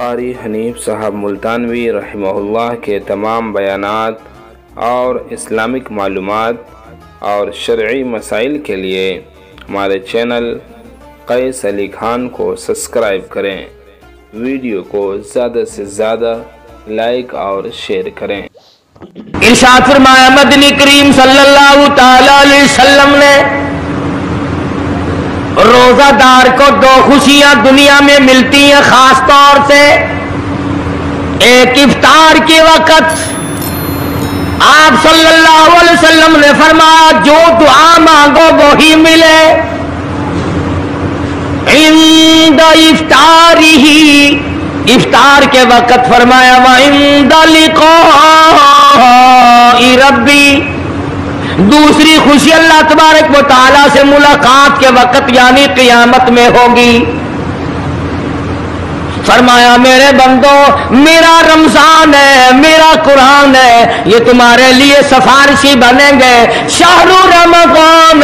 कारी हनीफ साहब मुल्तानवी रहमहुल्लाह के तमाम बयानात और इस्लामिक मालूमात और शरዒ मसाइल के लिए हमारे चैनल कैस अली खान को सब्सक्राइब करें। वीडियो को ज़्यादा से ज़्यादा लाइक और शेयर करें। इरशाद फरमाया, मदनी करीम सल्लल्लाहु अलैहि वसल्लम ने रोजादार को दो खुशियाँ दुनिया में मिलती हैं, खास तौर से एक इफ्तार के वक्त। आप सल्लल्लाहु अलैहि वसल्लम ने फरमाया, जो दुआ मांगो वो ही मिले। इंद इफ्तारी ही। इफ्तार के वक्त फरमाया रब्बी। दूसरी खुशी अल्लाह तबारक व ताला से मुलाकात के वक्त, यानी कियामत में होगी। फरमाया, मेरे बंदो, मेरा रमज़ान है, मेरा कुरान है, ये तुम्हारे लिए सफारशी बनेंगे। शाहरु रमज़ान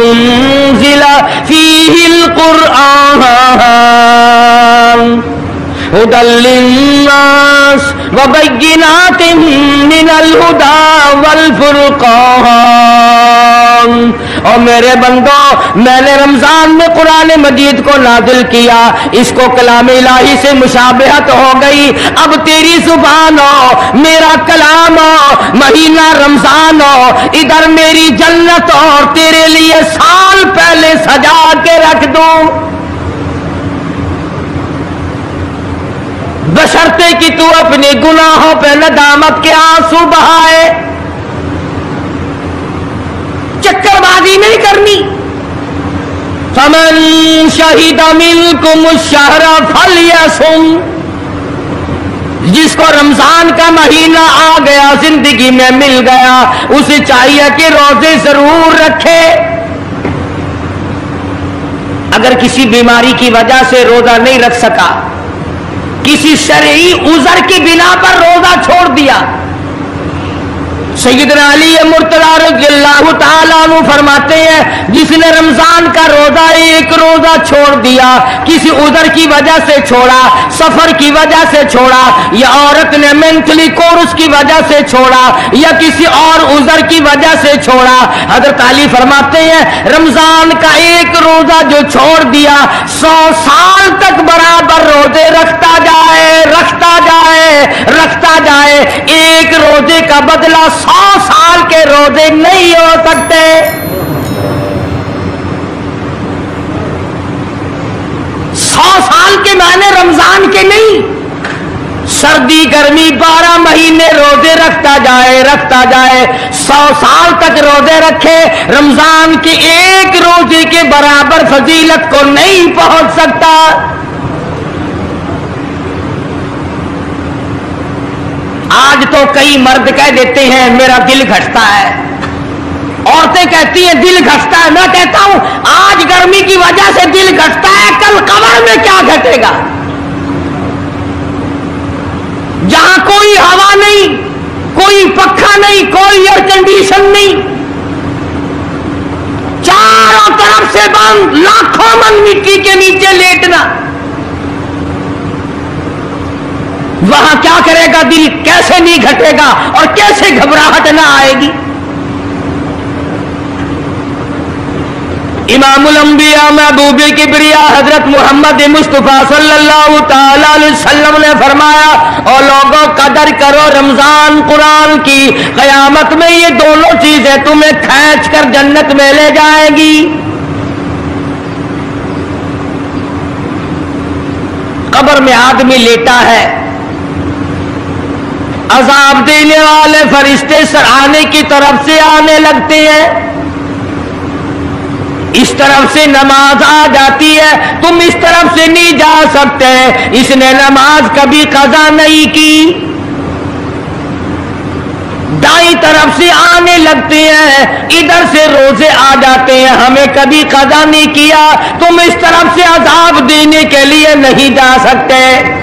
उनजिला फीहिल कुरान हुदल्लिन्नास व मिनल हुदा वल फुरकान। और मेरे बंदो, मैंने रमज़ान में कुरान मजीद को नादिल किया, इसको कलाम इलाही से मुशाबहत हो गई। अब तेरी ज़ुबान हो, मेरा कलाम हो, महीना रमज़ान हो, इधर मेरी जन्नत और तेरे लिए साल पहले सजा के रख दूँ। बशर्ते कि तू अपने गुनाहों पे नदामत के आँसू बहाए। चक्करबाजी नहीं करनी। फमन शहीद मिल को मुशहरा फल या सुन जिसको रमज़ान का महीना आ गया, ज़िंदगी में मिल गया, उसे चाहिए कि रोज़े ज़रूर रखे। अगर किसी बीमारी की वजह से रोजा नहीं रख सका किसी शरीर उजर की बिना पर रोजा छोड़ दिया। सैदना अली मुर्तला फरमाते हैं, जिसने रमज़ान का रोजा एक रोजा छोड़ दिया, किसी उधर की वजह से छोड़ा, सफ़र की वजह से छोड़ा, या औरत ने मेंटली कोर्स की वजह से छोड़ा, या किसी और उजर की वजह से छोड़ा। हज़रत अली फरमाते हैं, रमज़ान का एक रोजा जो छोड़ दिया, सौ साल तक बराबर रोज़े रखता जाए रखता जाए रखता जाए, एक रोज़े का बदला सौ साल के रोज़े नहीं हो सकते। सौ साल के महीने रमज़ान के नहीं। सर्दी, गर्मी, बारह महीने रोज़े रखता जाए रखता जाए। सौ साल तक रोज़े रखे, रमज़ान के एक रोज़े के बराबर फजीलत को नहीं पहुँच सकता। आज तो कई मर्द कह देते हैं, मेरा दिल घटता है। औरतें कहती हैं, दिल घटता है। मैं कहता हूँ, आज गर्मी की वजह से दिल घटता है, कल कमर में क्या घटेगा? जहाँ कोई हवा नहीं, कोई पखा नहीं, कोई एयर कंडीशन नहीं। चारों तरफ़ से बंद, लाखों मन मिट्टी के नीचे लेटना। वहाँ क्या करेगा दिल? कैसे नहीं घटेगा? और कैसे घबराहट ना आएगी? इमामुल अंबिया महबूबी की प्रिया हज़रत मोहम्मद मुस्तफ़ा सल्लल्लाहु अलैहि वसल्लम ने फरमाया और लोगों, कदर करो रमज़ान कुरान की। कयामत में ये दोनों चीज़ें तुम्हें खींच कर जन्नत में ले जाएगी। कब्र में आदमी लेटा है। अजाब देने वाले फरिश्ते सराहने की तरफ़ से आने लगते हैं। इस तरफ़ से नमाज़ आ जाती है, तुम इस तरफ़ से नहीं जा सकते। इसने नमाज़ कभी कजा नहीं की। दाई तरफ़ से आने लगते हैं, इधर से रोज़े आ जाते हैं। हमें कभी कजा नहीं किया, तुम इस तरफ़ से अजाब देने के लिए नहीं जा सकते।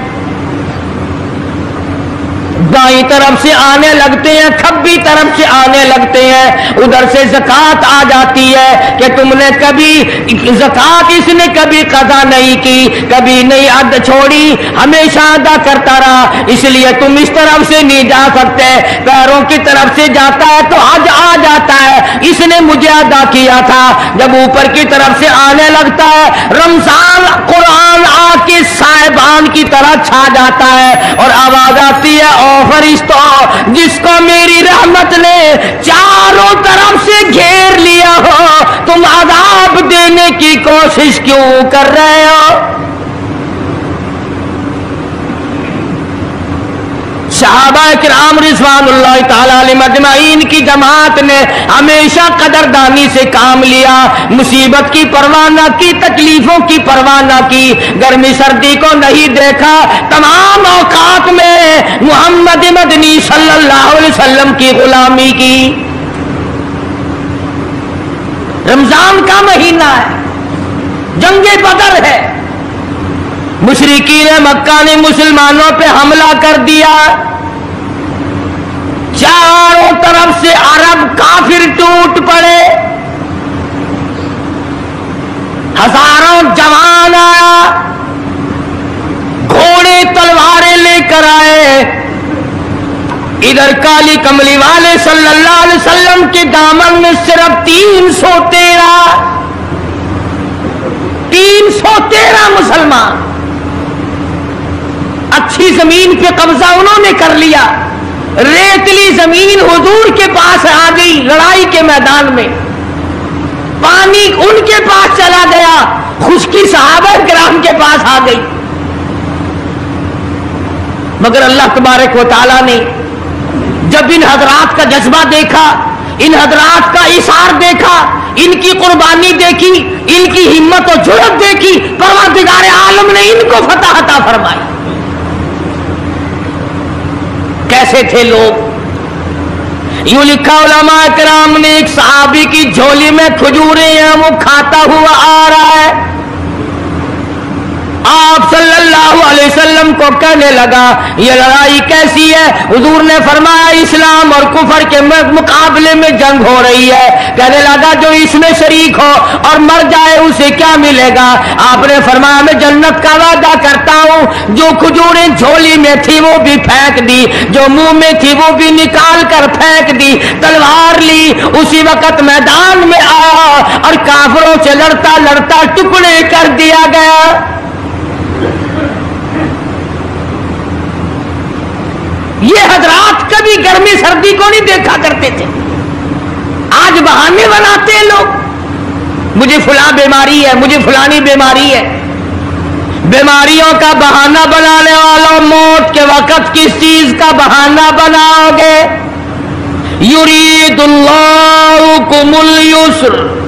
दाई तरफ़ से आने लगते हैं, खब्बी तरफ़ से आने लगते हैं। उधर से जक़ात आ जाती है कि तुमने कभी जक़ात इसने कभी कदा नहीं की, कभी नहीं अद छोड़ी, हमेशा अदा करता रहा। इसलिए तुम इस तरफ़ से नहीं जा सकते, पैरों की तरफ़ से जाता है तो हज आ जाता है। इसने मुझे अदा किया था। जब ऊपर की तरफ़ से आने लगता है, रमज़ान, कुरान आके साहिबान की तरह छा जाता है और आवाज़ आती है, ओ फरिश्तो, जिसको मेरी रहमत ने चारों तरफ़ से घेर लिया हो, तुम आदाब देने की कोशिश क्यों कर रहे हो? शहाबा की जमात ने हमेशा कदरदानी से काम लिया। मुसीबत की परवाह न की, तकलीफों की परवाह न की। गर्मी, सर्दी को नहीं देखा। तमाम औकात में मोहम्मद मदनी सल्लल्लाहु अलैहि वसल्लम की गुलामी की। रमज़ान का महीना है। जंगे बदर है। मुशरकी ने मक्का ने मुसलमानों पे हमला कर दिया। चारों तरफ़ से अरब काफिर टूट पड़े। हज़ारों जवान आया। घोड़े तलवारें लेकर आए। इधर काली कमली वाले सल्लल्लाहु अलैहि वसल्लम के दामन में सिर्फ़ तीन सौ तेरह, तीन सौ तेरह मुसलमान। अच्छी ज़मीन पे कब्जा उन्होंने कर लिया। रेतली ज़मीन हजूर के पास आ गई लड़ाई के मैदान में। पानी उनके पास चला गया, खुशकी साहब ग्राम के पास आ गई। मगर अल्लाह तबारक वाली ने जब इन हजरात का जज्बा देखा, इन हजरात का इशार देखा, इनकी कुर्बानी देखी, इनकी हिम्मत और जुड़त देखी परवादिगार आलम ने इनको फतह हता फरमाई। कैसे थे लोग। यू लिखा उलमा कराम ने, एक सहाबी की झोली में खजूरें हैं, वो खाता हुआ आ रहा है। आप सल्लल्लाहु को कहने लगा, ये लड़ाई कैसी है? हुजूर ने फरमाया, इस्लाम और कुफर के मुकाबले में जंग हो रही है। कहने लगा, जो इसमें शरीक हो और मर जाए, उसे क्या मिलेगा? आपने फरमाया, मैं जन्नत का वादा करता हूँ। जो खजूरें झोली में थी, वो भी फेंक दी। जो मुँह में थी, वो भी निकाल कर फेंक दी। तलवार ली। उसी वक्त मैदान में आया और काफरों से लड़ता लड़ता टुकड़े कर दिया गया। ये हजरात कभी गर्मी सर्दी को नहीं देखा करते थे। आज बहाने बनाते हैं लोग। मुझे फुला बीमारी है, मुझे फुलानी बीमारी है। बीमारियों का बहाना बनाने वालों, मौत के वक्त किस चीज़ का बहाना बनाओगे? युरीदुल्लाह कुमुल युस्र।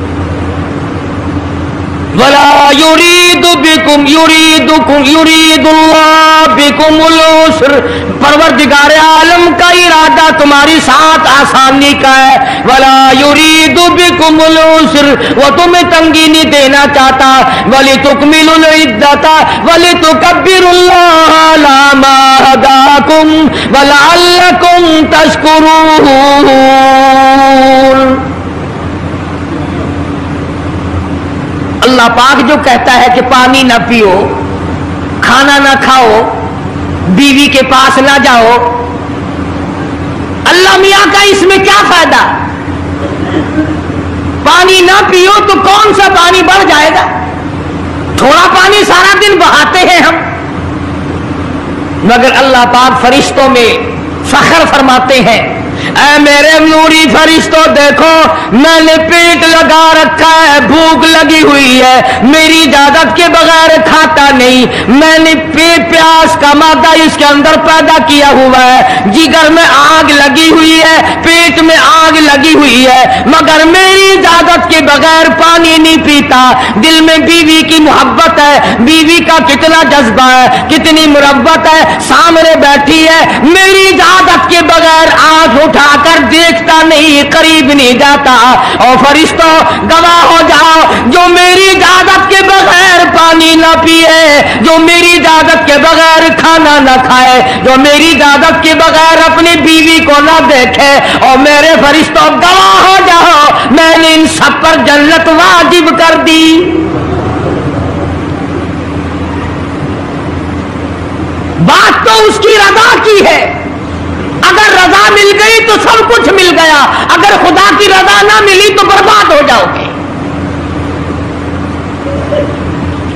वला परवरदिगार आलम का इरादा तुम्हारी साथ आसानी का है। वला युरीदु बिकुमुल उसर वो तुम्हें तंगी नहीं देना चाहता। वली तुकमिलुल इद्दता, वली तुकब्बिरुल्लाह ला मा हदाकुम वलअल्लकुम तशकुरून। अल्लाह पाक जो कहता है कि पानी ना पियो, खाना ना खाओ, बीवी के पास ना जाओ। अल्लाह मियाँ का इसमें क्या फ़ायदा? पानी ना पियो तो कौन सा पानी बढ़ जाएगा? थोड़ा पानी सारा दिन बहाते हैं हम। मगर अल्लाह पाक फरिश्तों में फखर फरमाते हैं ऐ मेरे नूरी फरिश्तो देखो, मैंने पेट लगा रखा है, भूख लगी हुई है। मेरी इजाज़त के बगैर खाता नहीं। मैंने पेट प्यास का मादा इसके अंदर पैदा किया हुआ है। जिगर में आग लगी हुई है, पेट में आग लगी हुई है। मगर मेरी इजाज़त के बगैर पानी नहीं पीता। दिल में बीवी की मोहब्बत है। बीवी का कितना जज्बा है, कितनी मुरब्बत है। सामने बैठी है। मेरी इजाज़त के बगैर आँख उठाकर देखता नहीं, करीब नहीं जाता। और फरिश्तों, गवाह हो जाओ, जो मेरी इजाज़त के बगैर पानी ना पिए, जो मेरी इजाज़त के बगैर खाना ना खाए, जो मेरी इजाज़त के बगैर अपनी बीवी को ना देखे, और मेरे फरिश्तों, गवाह हो जाओ, मैंने इन सब पर जन्नत वाजिब कर दी। बात तो उसकी रजा की है। अगर रजा मिल गई तो सब कुछ मिल गया। अगर खुदा की रजा ना मिली तो बर्बाद हो जाओगे।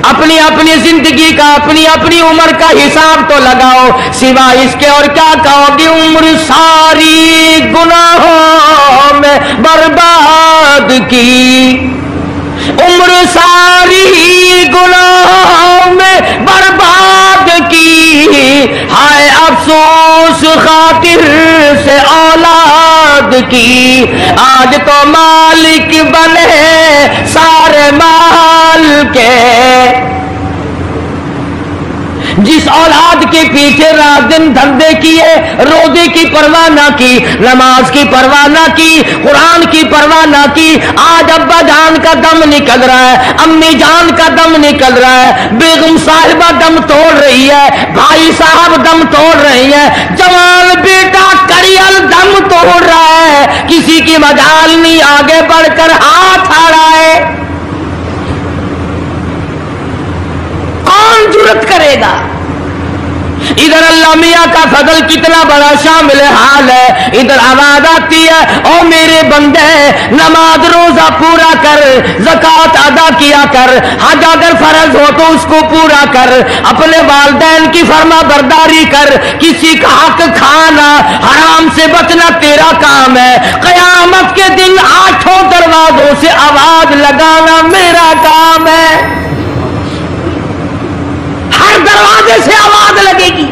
अपनी अपनी ज़िंदगी का, अपनी अपनी उम्र का हिसाब तो लगाओ। सिवा इसके और क्या कहोगे उम्र सारी गुनाहों में बर्बाद की। उम्र सारी गुनाहों में बर्बाद की। हाय, अफसोस खातिर से औलाद की आज तो मालिक बने सारे माल के। जिस औलाद के पीछे रात दिन धंधे किए, रोज़े की परवाह ना की, नमाज़ की परवाह ना की, कुरान की परवाह ना की, आज अब्बा जान का दम निकल रहा है, अम्मी जान का दम निकल रहा है, बेगम साहिबा दम तोड़ रही है, भाई साहब दम तोड़ रही है, जवान बेटा करियल दम तोड़ रहा है, किसी की मजाल नहीं आगे बढ़कर हाथ आ रहा है। कौन जुरत करेगा? इधर अल्लाह मियाँ का फजल कितना बड़ा शामिल हाल है। इधर आवाज़ आती है, ओ मेरे बंदे, नमाज़ रोजा पूरा कर, जक़ात अदा किया कर। हज अगर फ़र्ज़ हो तो उसको पूरा कर। अपने वालदेन की फर्मा बरदारी कर। किसी का हक खाना हराम से बचना तेरा काम है। कयामत के दिन आठों दरवाजों से आवाज़ लगाना मेरा काम है। दरवाजे से आवाज़ लगेगी।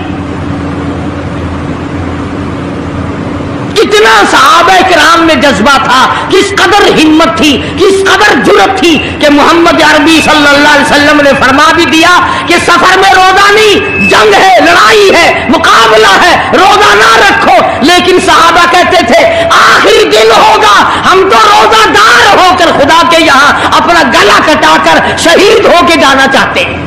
कितना साहब कराम में जज्बा था, किस कदर हिम्मत थी, किस कदर जुरत थी कि मोहम्मद अरबी सल्लल्लाहु अलैहि वसल्लम ने फरमा भी दिया कि सफ़र में रोजा नहीं, जंग है, लड़ाई है, मुकाबला है, रोजा ना रखो। लेकिन साहबा कहते थे, आखिरी दिन होगा, हम तो रोजादार होकर खुदा के यहाँ अपना गला कटाकर शहीद होके जाना चाहते हैं।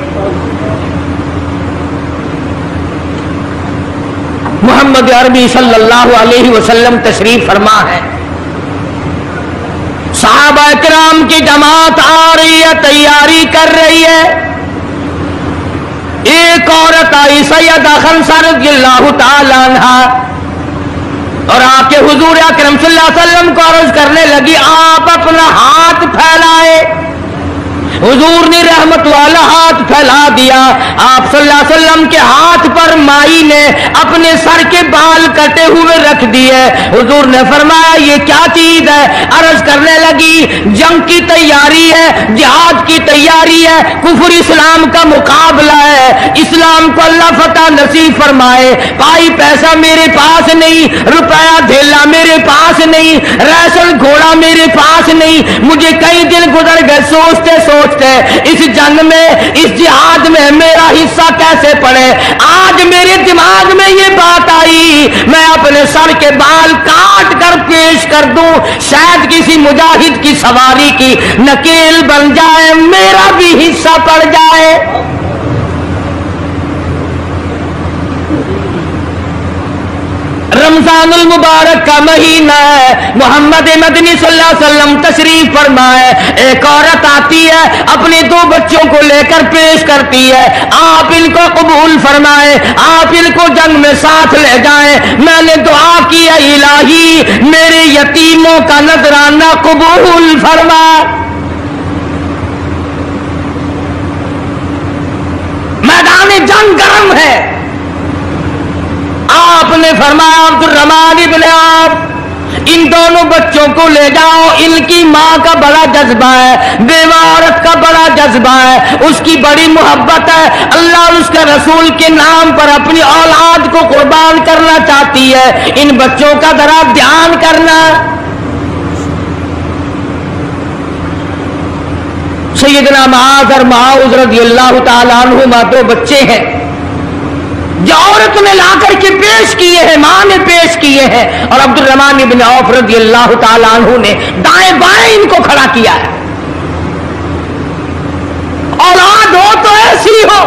मोहम्मद अरबी सल्लल्लाहु अलैहि वसल्लम तशरीफ़ फरमा है। साहब कराम की जमात आ रही है, तैयारी कर रही है। एक औरत आई, सैयद खनसर तआला और आके हुजूर अकरम सल्लल्लाहु अलैहि वसल्लम को अर्ज़ करने लगी, आप अपना हाथ फैलाए। हुजूर ने रहमत वाला हाथ फैला दिया। आप सल्लल्लाहु अलैहि वसल्लम के हाथ पर माई ने अपने सर के बाल कटे हुए रख दिए। हुजूर ने फरमाया, ये क्या चीज़ है? अर्ज़ करने लगी, जंग की तैयारी है, जिहाद की तैयारी है, कुफर इस्लाम का मुकाबला है। इस्लाम को अल्लाह फतह नसीब फरमाए पाई पैसा मेरे पास नहीं, रुपया धेला मेरे पास नहीं रैसल घोड़ा मेरे पास नहीं, मुझे कई दिन गुजर गए सोचते सोचते इस जंग में, इस जिहाद में मेरा हिस्सा कैसे पड़े? आज मेरे दिमाग में ये बात आई, मैं अपने सर के बाल काट कर पेश कर दूँ। शायद किसी मुजाहिद की सवारी की नकेल बन जाए, मेरा भी हिस्सा पड़ जाए। रमजानुल मुबारक का महीना है। मोहम्मद मदनी वसल्लम तशरीफ़ फरमाए, एक औरत आती है, अपने दो बच्चों को लेकर पेश करती है। आप इनको कबूल फरमाए, आप इनको जंग में साथ ले जाए। मैंने दुआ की है इलाही, मेरे यतीमों का नजराना कबूल फरमा। मैदान जंग गर्म है। आपने फरमाया, अब्दुल रहमान इब्ने आप इन दोनों बच्चों को ले जाओ, इनकी माँ का बड़ा जज्बा है बेवा औरत का बड़ा जज्बा है, उसकी बड़ी मोहब्बत है, अल्लाह उसके रसूल के नाम पर अपनी औलाद को कुर्बान करना चाहती है। इन बच्चों का जरा ध्यान करना। सैदना महाज और महाउज रज़ी अल्लाह दो बच्चे हैं। जो औरत ने ला करके पेश किए हैं, माँ ने पेश किए हैं, और अब्दुल रहमान इबन औफ रज़ी अल्लाह तु ने दाएँ बाएँ इनको खड़ा किया है। औलाद हो तो ऐसी हो।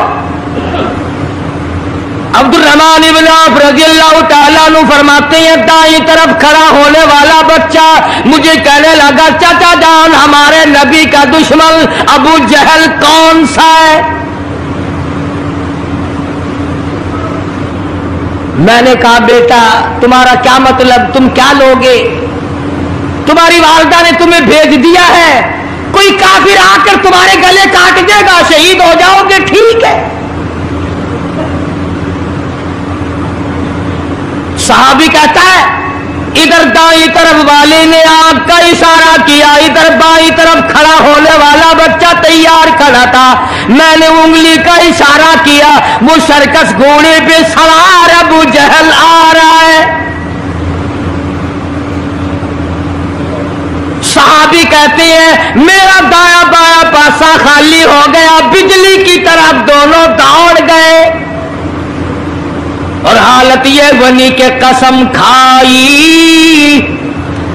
अब्दुल रहमान इबन औफ रज़ी अल्लाह तु फरमाते हैं दाई तरफ़ खड़ा होने वाला बच्चा मुझे कहने लगा, चाचा जान, हमारे नबी का दुश्मन अबू जहल कौन सा है? मैंने कहा, बेटा, तुम्हारा क्या मतलब? तुम क्या लोगे? तुम्हारी वालदा ने तुम्हें भेज दिया है। कोई काफिर आकर तुम्हारे गले काट देगा, शहीद हो जाओगे, ठीक है? साहबी कहता है इधर दाई तरफ़ वाले ने आग का इशारा किया, इधर बाई तरफ़ खड़ा होने वाला बच्चा तैयार खड़ा था। मैंने उंगली का इशारा किया, वो सर्कस घोड़े पे सवार, अबू जहल आ रहा है। साहबी कहते हैं, मेरा दाया बाया पासा खाली हो गया, बिजली की तरफ़ दोनों दौड़ गए। और हालत ये बनी के कसम खाई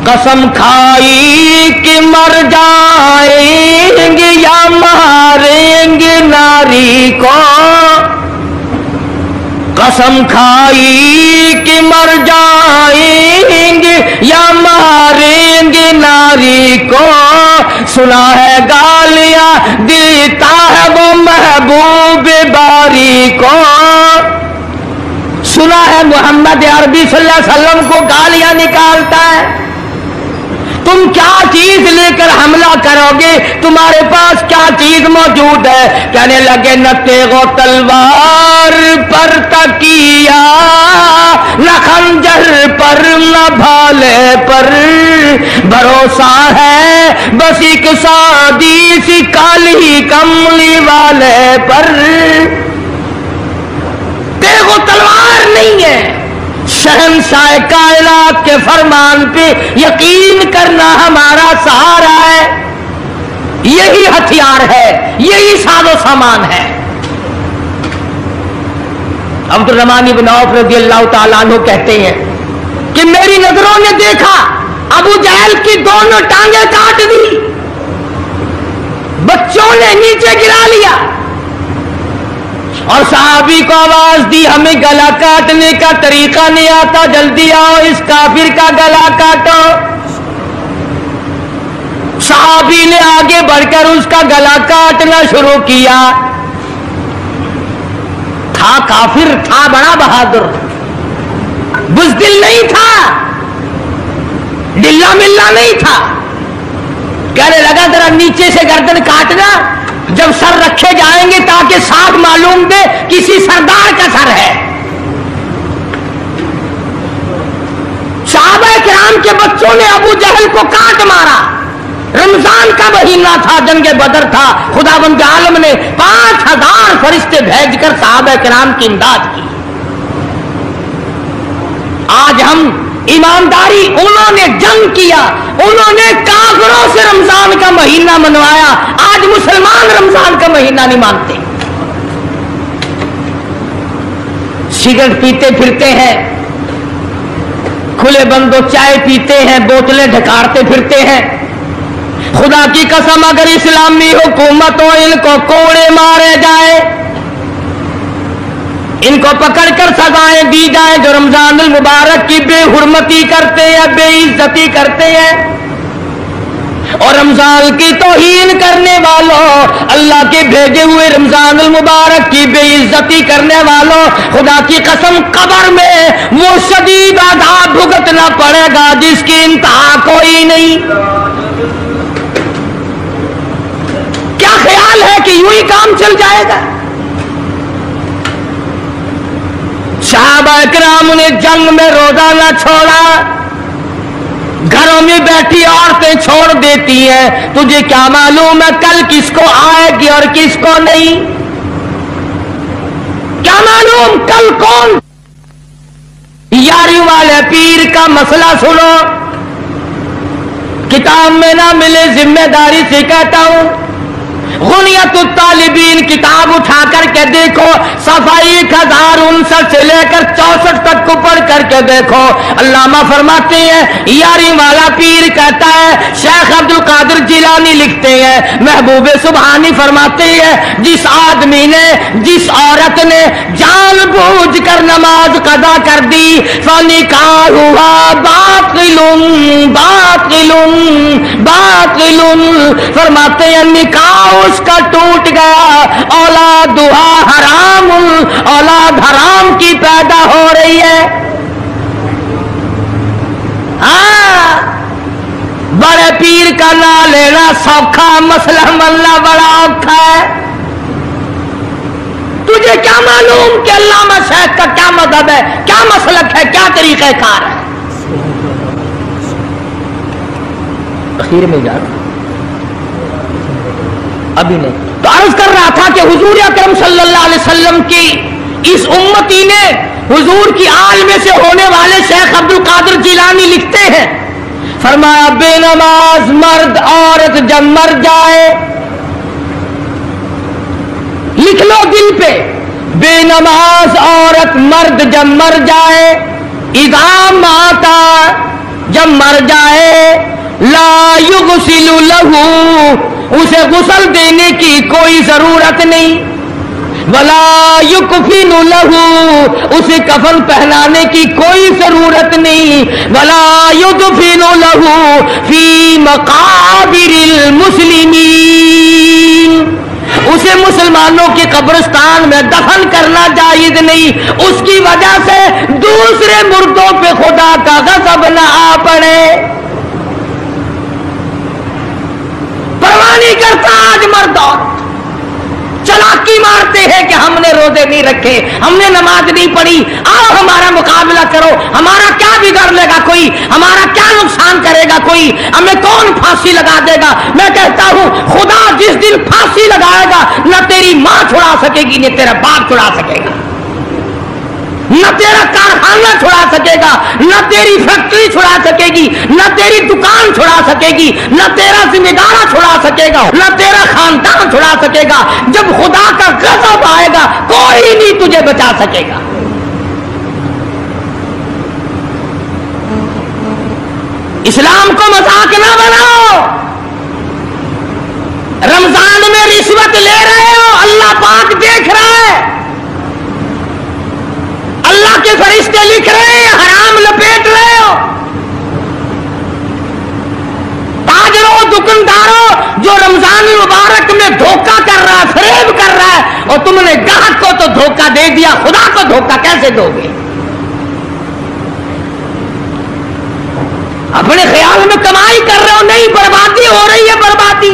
कसम खाई कि मर जाएँगे या मारेंगे नारी को। कसम खाई कि मर जाएँगे या मारेंगे नारी को। सुना है गालियाँ, देता है वो महबूब बारी को। सुना है, मोहम्मद अरबी वसल्लम को गालियाँ निकालता है। तुम क्या चीज़ लेकर हमला करोगे? तुम्हारे पास क्या चीज़ मौजूद है? कहने लगे न तेगो तलवार पर तकिया, न खंजर पर, न भाले पर। भरोसा है बस एक सादी सी काली कमली वाले पर। तेगो तलवार नहीं है। शहनशाह कायनात के फरमान पे यकीन करना हमारा सहारा है। यही हथियार है, यही साजो सामान है। अब्दुल रमान औफ रज़ी अल्लाह तु कहते हैं कि मेरी नज़रों ने देखा, अबू जहल की दोनों टांगे काट दी। बच्चों ने नीचे गिरा लिया। और साहबी को आवाज़ दी, हमें गला काटने का तरीका नहीं आता, जल्दी आओ, इस काफिर का गला काटो। साहबी ने आगे बढ़कर उसका गला काटना शुरू किया। था काफिर, था बड़ा बहादुर। बुजदिल नहीं था। डिल्ला मिल्ला नहीं था। कहने लगा, जरा नीचे से गर्दन काटना। जब सर रखे जाएँगे ताकि साफ़ मालूम दे किसी सरदार का सर है। साहब कराम के बच्चों ने अबू जहल को काट मारा। रमज़ान का महीना था, जंग बदर था। खुदाबंद आलम ने पाँच हज़ार फरिश्ते भेजकर साहब कराम की इमदाद की। आज हम ईमानदारी, उन्होंने जंग किया, उन्होंने काफरों से रमज़ान का महीना मनवाया। मुसलमान रमज़ान का महीना नहीं मानते। सिगरेट पीते फिरते हैं, खुले बंदो चाय पीते हैं, बोतलें ढकारते फिरते हैं। खुदा की कसम, अगर इस्लामी हुकूमत हो, इनको कोड़े मारे जाए, इनको पकड़कर सजाएँ दी जाए जो रमज़ान मुबारक की बेहुरमती करते हैं, बेइज्जती करते हैं। और रमज़ान की तोहीन करने वालों, अल्लाह के भेजे हुए रमज़ान मुबारक की बेइज्जती करने वालों, खुदा की कसम कबर में वो शदीद आधार भुगतना पड़ेगा जिसकी इंतहा कोई नहीं। क्या ख्याल है कि यूँ ही काम चल जाएगा? साहब इकराम ने जंग में रोजा न छोड़ा। घरों में बैठी औरतें छोड़ देती हैं। तुझे क्या मालूम है कल किसको आएगी और किसको नहीं? क्या मालूम कल कौन? यारी वाले पीर का मसला सुनो। किताब में ना मिले ज़िम्मेदारी से कहता हूँ गुनियत तालिबीन किताब उठा करके देखो, सफ़ाई एक हज़ार उनसठ से लेकर चौसठ तक को पढ़ करके देखो। अल्लामा फरमाते हैं, यारी वाला पीर कहता है, शेख अब्दुल कादिर जिलानी लिखते हैं, महबूब सुबहानी फरमाते हैं, जिस आदमी ने, जिस औरत ने जान बूझ कर नमाज़ कदा कर दी फनिकाह हुआ, बातिलुन बातिलुन बातिलुन। फरमाते हैं, निकाह उसका टूट गया। औलाद दुआ हराम, औलाद हराम की पैदा हो रही है। हाँ बड़े पीर का ना लेना सौखा, मसला मल्ला बड़ा औखा है। तुझे क्या मालूम कि अल्लामा शेख का क्या मज़हब है, क्या मसलक है, क्या तरीक़ाकार है? अखीर में जा। अभी नहीं। तो अर्ज़ कर रहा था कि हुजूर अकरम वसल्लम की इस उम्मती ने हुजूर की आल में से होने वाले शेख अब्दुल कादिर जिलानी लिखते हैं। फरमाया, बेनमाज मर्द औरत जब मर जाए, लिख लो दिल पे, बेनमाज औरत मर्द जब मर जाए इदाम माता जब मर जाए, ला युगसिलु लहू उसे गुसल देने की कोई ज़रूरत नहीं। वला युकफिनु लहू, उसे कफन पहनाने की कोई ज़रूरत नहीं। वला युदफिनु लहू फ़ी मकाबिर मुस्लिमीन। उसे मुसलमानों के कब्रिस्तान में दफन करना जायज़ नहीं। उसकी वजह से दूसरे मुर्दों पे खुदा का गजब ना आ पड़े परवाह नहीं करता आज मर्द चलाकी मारते हैं कि हमने रोज़े नहीं रखे, हमने नमाज़ नहीं पढ़ी। आओ हमारा मुकाबला करो, हमारा क्या बिगड़ लेगा कोई? हमारा क्या नुकसान करेगा कोई? हमें कौन फांसी लगा देगा? मैं कहता हूँ, खुदा जिस दिन फांसी लगाएगा, न तेरी माँ छुड़ा सकेगी, न तेरा बाप छुड़ा सकेगा। न तेरा कारखाना छुड़ा सकेगा तेरी फैक्ट्री छुड़ा सकेगी, न तेरी दुकान छुड़ा सकेगी, न तेरा जिम्मेदारा छुड़ा सकेगा, न तेरा खानदान छुड़ा सकेगा। जब खुदा का गजब आएगा, कोई नहीं तुझे बचा सकेगा। इस्लाम को मज़ाक ना बनाओ। रमज़ान में रिश्वत ले रहे हो, अल्लाह पाक देख रहा है। अल्लाह के फरिश्ते लिख रहे हैं, हराम लपेट रहे हो। ताजरों, दुकानदारों जो रमज़ान मुबारक में धोखा कर रहा है, फरेब कर रहा है, और तुमने ग्राहक को तो धोखा दे दिया, खुदा को धोखा कैसे दोगे? अपने ख्याल में कमाई कर रहे हो, नहीं, बर्बादी हो रही है, बर्बादी।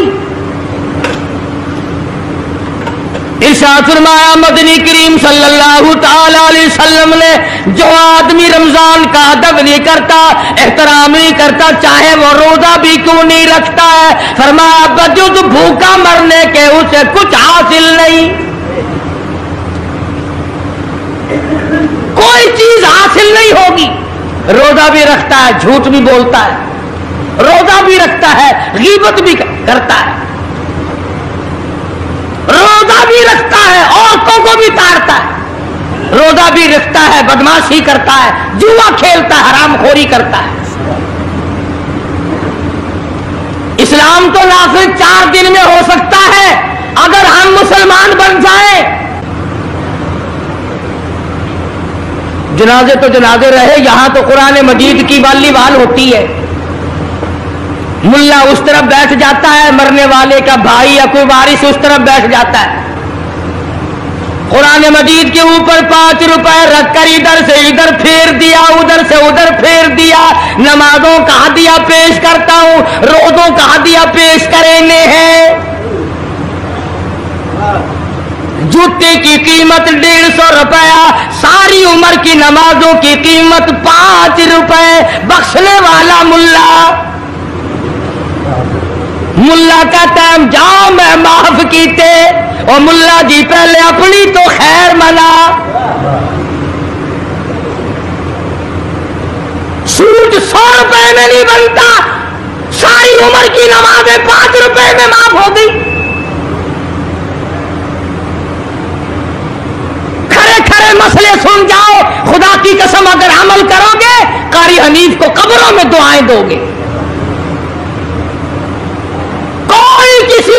इरशाद फरमाया, मदनी करीम सल्लल्लाहु अलैहि वसल्लम ने, जो आदमी रमज़ान का अदब नहीं करता, एहतराम नहीं करता, चाहे वो रोजा भी क्यों नहीं रखता है, फरमाया बजुद भूखा मरने के उसे कुछ हासिल नहीं। कोई चीज़ हासिल नहीं होगी। रोजा भी रखता है, झूठ भी बोलता है, रोजा भी रखता है, गीबत भी करता है। रोजा भी रखता है, औरतों को भी तारता है। रोजा भी रखता है, बदमाशी करता है, जुआ खेलता है, हरामखोरी करता है। इस्लाम तो नाफिज चार दिन में हो सकता है, अगर हम मुसलमान बन जाए। जनाजे तो जनाजे रहे, यहाँ तो कुरान मजीद की वाली वाल होती है। मुल्ला उस तरफ़ बैठ जाता है, मरने वाले का भाई या कोई वारिस उस तरफ़ बैठ जाता है। कुरान मजीद के ऊपर पाँच रुपए रखकर इधर से इधर फेर दिया, उधर से उधर फेर दिया। नमाजों कहा दिया पेश करता हूँ, रोजों कहा दिया पेश करेंगे हैं। जूते की कीमत डेढ़ सौ रुपया, सारी उम्र की नमाजों की कीमत पाँच रुपए, बख्शने वाला मुल्ला। मुल्ला का टाइम जाओ मैं माफ़ कीते। और मुल्ला जी पहले अपनी तो खैर मना। सूरज सौ रुपए में नहीं बनता, सारी उम्र की नमाजें पाँच रुपए में माफ़ हो गई खरे खरे मसले सुन जाओ, खुदा की कसम अगर अमल करोगे, कारी हनीफ को कब्रों में दुआएँ दोगे।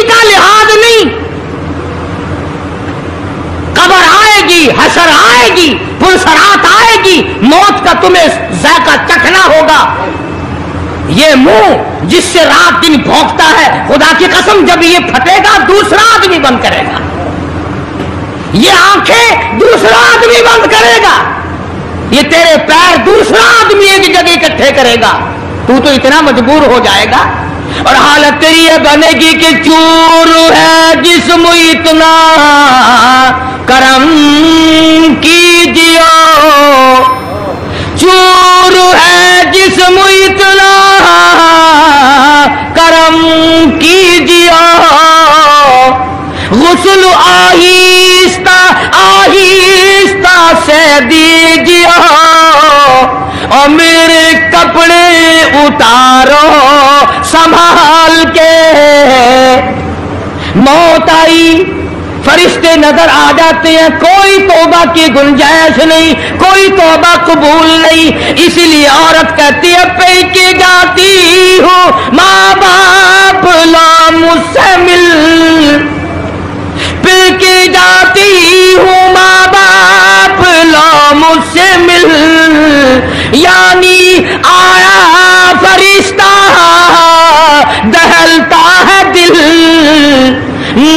का लिहाज नहीं। कबर आएगी, हसर आएगी, पुलसरात आएगी, मौत का तुम्हें जायका चखना होगा। ये मुँह जिससे रात दिन भोंकता है, खुदा की कसम, जब ये फटेगा, दूसरा आदमी बंद करेगा। ये आँखें दूसरा आदमी बंद करेगा। ये तेरे पैर दूसरा आदमी एक जगह इकट्ठे करेगा। तू तो इतना मजबूर हो जाएगा और हालत तेरी ये बनेगी कि चूर है जिसम इतना करम कीजियो। चूर है जिसम इतना करम कीजियो। गुसल आहिस्ता आहिस्ता से दीजियो। और मेरे कपड़े उतारो। संभाल के मौत आई। फरिश्ते नज़र आ जाते हैं। कोई तोबा की गुंजाइश नहीं, कोई तोबा कबूल नहीं। इसलिए औरत कहती है पे के जाती हूँ माँ बाप ला मुझसे मिल। पे के जाती हूँ माँ बाप ला मुझसे मिल, यानी आया फरिश्ता दहलता है दिल।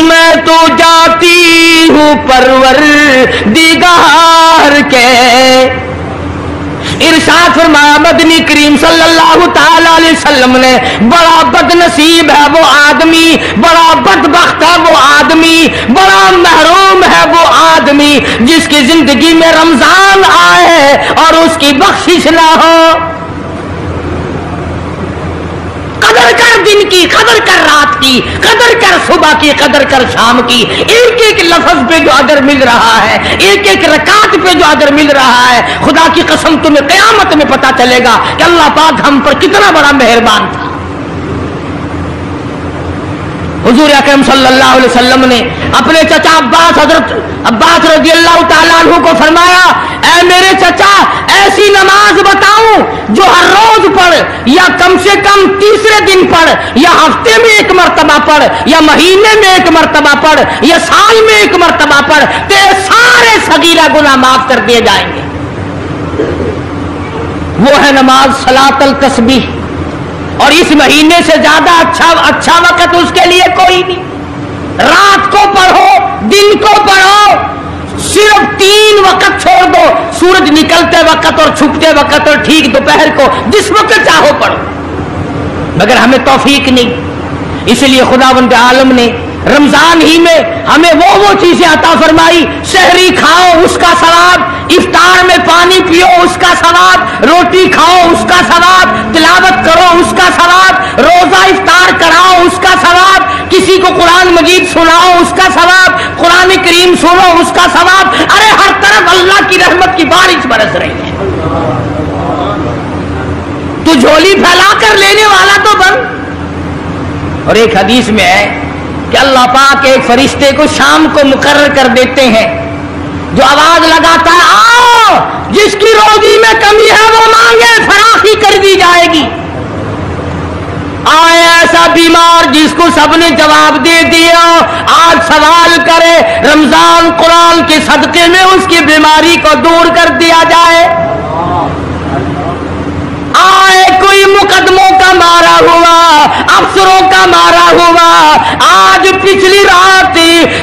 मैं तो जाती हूँ परवर दिगार के। इरशाद फरमाया, मदनी करीम सल्लल्लाहु अलैहि वसल्लम ने, बड़ा बदनसीब है वो आदमी, बड़ा बदबख्त है वो आदमी, बड़ा महरूम है वो आदमी, जिसकी ज़िंदगी में रमज़ान आए और उसकी बख्शिश ना हो। कदर कर दिन की, कदर कर रात की, कदर कर सुबह की, कदर कर शाम की। एक एक लफज पे जो अदर मिल रहा है, एक एक रकात पे जो अदर मिल रहा है, खुदा की कसम तुम्हें कयामत में पता चलेगा कि अल्लाह पाक हम पर कितना बड़ा मेहरबान था। हुजूर अकरम वसल्लम ने अपने चचा अब्बास, हज़रत अब्बास रज़ी अल्लाह तआला को फरमाया ऐ मेरे चचा, ऐसी नमाज़ बताऊँ जो हर रोज पढ़, या कम से कम तीसरे दिन पढ़, या हफ़्ते में एक मरतबा पढ़, या महीने में एक मरतबा पढ़, या साल में एक मरतबा पढ़ तेरे सारे सगीरा गुना माफ़ कर दिए जाएँगे। वो है नमाज़ सलातल तस्बीह। और इस महीने से ज़्यादा अच्छा अच्छा वक्त उसके लिए कोई नहीं। रात को पढ़ो, दिन को पढ़ो सिर्फ़ तीन वक्त छोड़ दो। सूरज निकलते वक्त और छुपते वक्त और ठीक दोपहर को, जिस वक्त चाहो पढ़ो। मगर हमें तोफीक नहीं। इसलिए खुदावंद आलम ने रमज़ान ही में हमें वो वो चीज़ें अता फरमाई। शहरी खाओ, उसका सवाब इफ्तार में पानी पियो, उसका सवाब रोटी खाओ, उसका सवाब तिलावत करो, उसका सवाब रोजा इफ्तार कराओ, उसका सवाब किसी को कुरान मजीद सुनाओ, उसका सवाब कुरान करीम सुनो, उसका सवाब अरे, हर तरफ़ अल्लाह की रहमत की बारिश बरस रही है। तू झोली फैला कर लेने वाला तो बन। और एक हदीस में है कि अल्लाह पाक एक फरिश्ते को शाम को मुकर्र कर देते हैं। जो आवाज़ लगाता है आओ, जिसकी रोजी में कमी है, वो मांगे, फराखी कर दी जाएगी। आए ऐसा बीमार जिसको सबने जवाब दे दिया, आज सवाल करे, रमज़ान कुरान के सदके में उसकी बीमारी को दूर कर दिया जाए। आए कोई मुकदमों का मारा हुआ, अफसरों का मारा हुआ। आज पिछली रात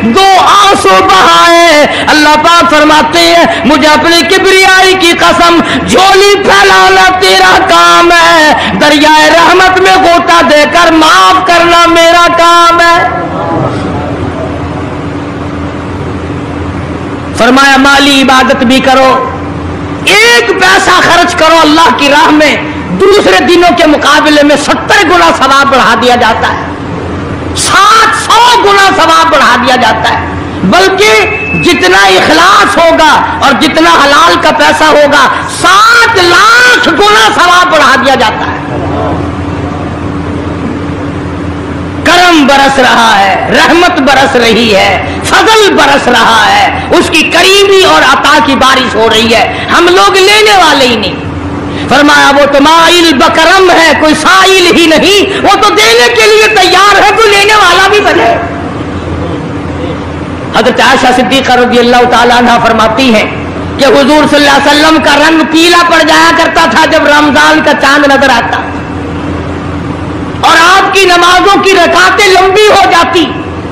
दो आँसू बहाए। अल्लाह पाक फरमाते हैं, मुझे अपनी किबरियाई की कसम, झोली फैलाना तेरा काम है। दरियाए रहमत में गोता देकर माफ़ करना मेरा काम है। फरमाया, माली इबादत भी करो। एक पैसा खर्च करो अल्लाह की राह में, दूसरे दिनों के मुकाबले में सत्तर गुना सवाब बढ़ा दिया जाता है। सात सौ गुना सवाब बढ़ा दिया जाता है। बल्कि जितना इखलास होगा और जितना हलाल का पैसा होगा, सात लाख गुना सवाब बढ़ा दिया जाता है। करम बरस रहा है, रहमत बरस रही है, फजल बरस रहा है, उसकी करीबी और अता की बारिश हो रही है, हम लोग लेने वाले ही नहीं। फरमाया, वो तो माइल बकरम है, कोई साइल ही नहीं, वो तो देने के लिए तैयार है, कोई लेने वाला भी बने। हज़रत आयशा सिद्दीक रज़ी अल्लाह फरमाती है कि हुजूर सल्लल्लाहु अलैहि वसल्लम का रंग पीला पड़ जाया करता था जब रमज़ान का चाँद नज़र आता। और आपकी नमाजों की रकातें लंबी हो जाती,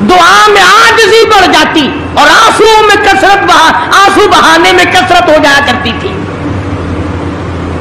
दुआ में आजजी बढ़ जाती और आंसुओं में कसरत बहा, आँसू बहाने में कसरत हो जाया करती थी।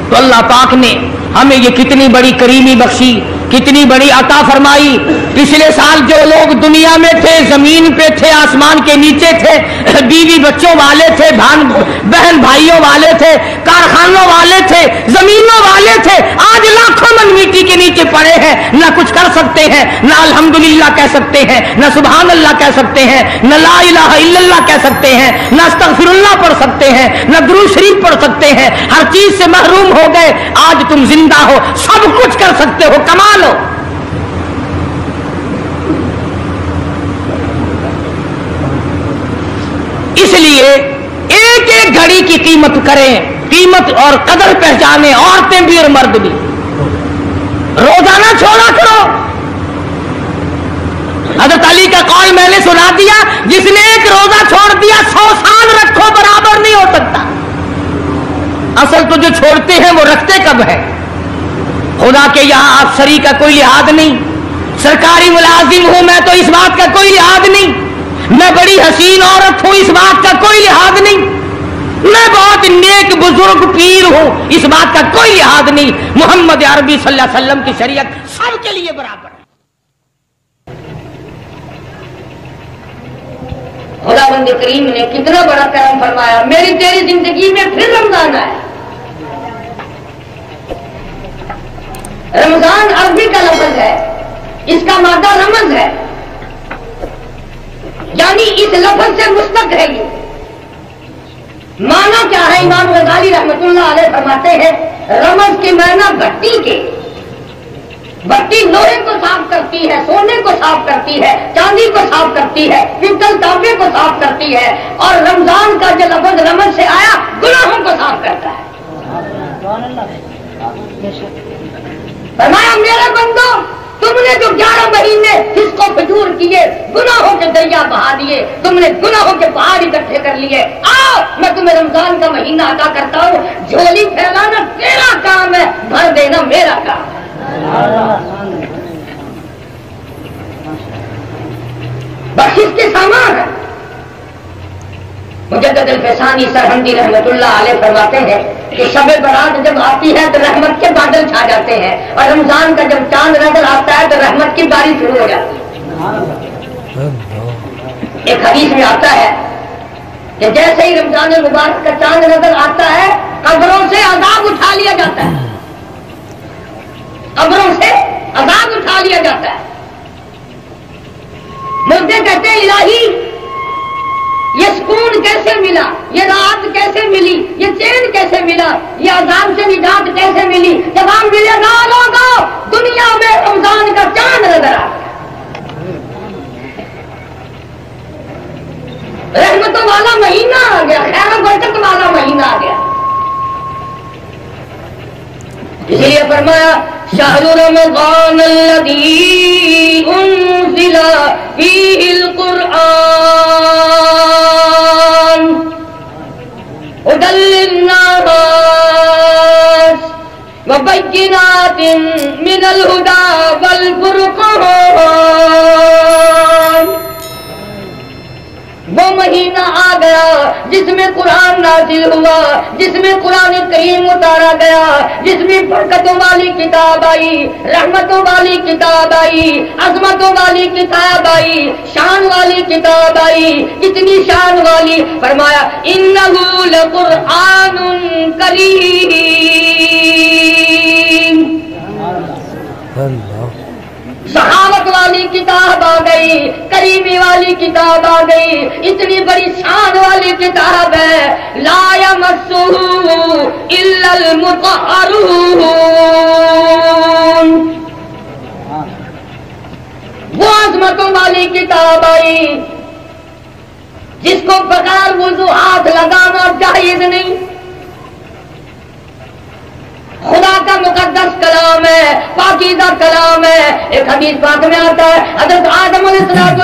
तो अल्लाह पाक ने हमें ये कितनी बड़ी करीमी बख्शी कितनी बड़ी अता फरमाई। पिछले साल जो लोग दुनिया में थे, ज़मीन पे थे, आसमान के नीचे थे, बीवी बच्चों वाले थे, भान बहन भाइयों वाले थे, कारखानों वाले थे, जमीनों वाले थे, आज लाखों मन मिट्टी के नीचे पड़े हैं। न कुछ कर सकते हैं, ना अल्हम्दुलिल्लाह कह सकते हैं, न सुबहान अल्लाह कह सकते हैं, न ला इल्लल्लाह कह सकते हैं, न अस्तगफिरुल्लाह पढ़ सकते हैं, न दुरूद शरीफ पढ़ सकते हैं। हर चीज़ से महरूम हो गए, आज तुम ज़िंदा हो, सब कुछ कर सकते हो, कमाल लो इसलिए एक एक घड़ी की कीमत करें, कीमत और कदर पहचाने, औरतें भी और मर्द भी। रोज़ाना छोड़ा करो। हज़रत अली का कौल मैंने सुना दिया, जिसने एक रोजा छोड़ दिया, सौ साल रखो, बराबर नहीं हो सकता। असल तो जो छोड़ते हैं, वो रखते कब है? खुदा के यहाँ अफसरी का कोई लिहाज नहीं। सरकारी मुलाजिम हूँ मैं तो इस बात का कोई लिहाज नहीं। मैं बड़ी हसीन औरत हूँ, इस बात का कोई लिहाज नहीं। मैं बहुत नेक, बुज़ुर्ग, पीर हूँ, इस बात का कोई लिहाज नहीं। मोहम्मद अरबी वसल्लम की शरीयत सबके लिए बराबर खुदा खुदाबंद करीम ने कितना बड़ा करम फरमाया, मेरी तेरी ज़िंदगी में फिर रमज़ान आया। रमज़ान अरबी का लफज है। इसका मादा रमज है। यानी इस लफज से मुस्तक है ये। माना क्या है? इमाम गजाली रहमतुल्लाह अलैह फरमाते हैं, रमज के माना भट्टी के। भट्टी लोहे को साफ़ करती है, सोने को साफ़ करती है, चांदी को साफ़ करती है पित्तल तांबे को साफ़ करती है और रमज़ान का जो लफज रमज से आया, गुनाहों को साफ़ करता है। फरमाया, मेरे बंदो, तुमने जो ग्यारह महीने इसको फिजूर किए, गुनाहों के दरिया बहा दिए, तुमने गुनाहों के पहाड़ इकट्ठे कर लिए। आओ, मैं तुम्हें रमज़ान का महीना अदा करता हूँ। झोली फैलाना तेरा काम है, भर देना मेरा काम है. बख्शिश के सामान है। मुजद्दद फैसानी सरहंदी रहमतुल्लाह अलैह फरमाते हैं कि शब बरात जब आती है तो रहमत के बादल छा जाते हैं और रमज़ान का जब चाँद नज़र आता है तो रहमत की बारिश शुरू हो जाती है। एक हदीस में आता है कि जैसे ही रमज़ान मुबारक का चाँद नज़र आता है, कब्रों से अजाब उठा लिया जाता है। कब्रों से अजाब उठा लिया जाता है। मुद्दे कहते हैं, इलाही ये सुकून कैसे मिला? ये राहत कैसे मिली? ये चैन कैसे मिला? ये अजाब से निजात कैसे मिली? हम मिले ना लोगो दुनिया में रमज़ान का चाँद नज़र आ रहमतों वाला महीना आ गया, खैर बरकत वाला महीना आ गया। इसलिए फरमाया, शाहरु रमज़ान उनज़िला फीहिल कुरआन? लिन्नास व बय्यिनातिन मिनल हुदा वल फुरक़ान वो महीना आ गया जिसमें कुरान नाजिल हुआ, जिसमें कुरान करीम उतारा गया, जिसमें बरकतों वाली किताब आई, रहमतों वाली किताब आई, अजमतों वाली किताब आई, शान वाली किताब आई इतनी शान वाली। फरमाया, इन्नहु लकुरआनुन करीम। सहावत वाली किताब आ गई, करीबी वाली किताब आ गई, इतनी बड़ी शान वाली किताब है लाया वो आजमतों वाली किताब आई, जिसको बगैर वज़ू हाथ कलाम है पाकिदा कलाम है। एक हदीस पाक में आता है हज़रत आदम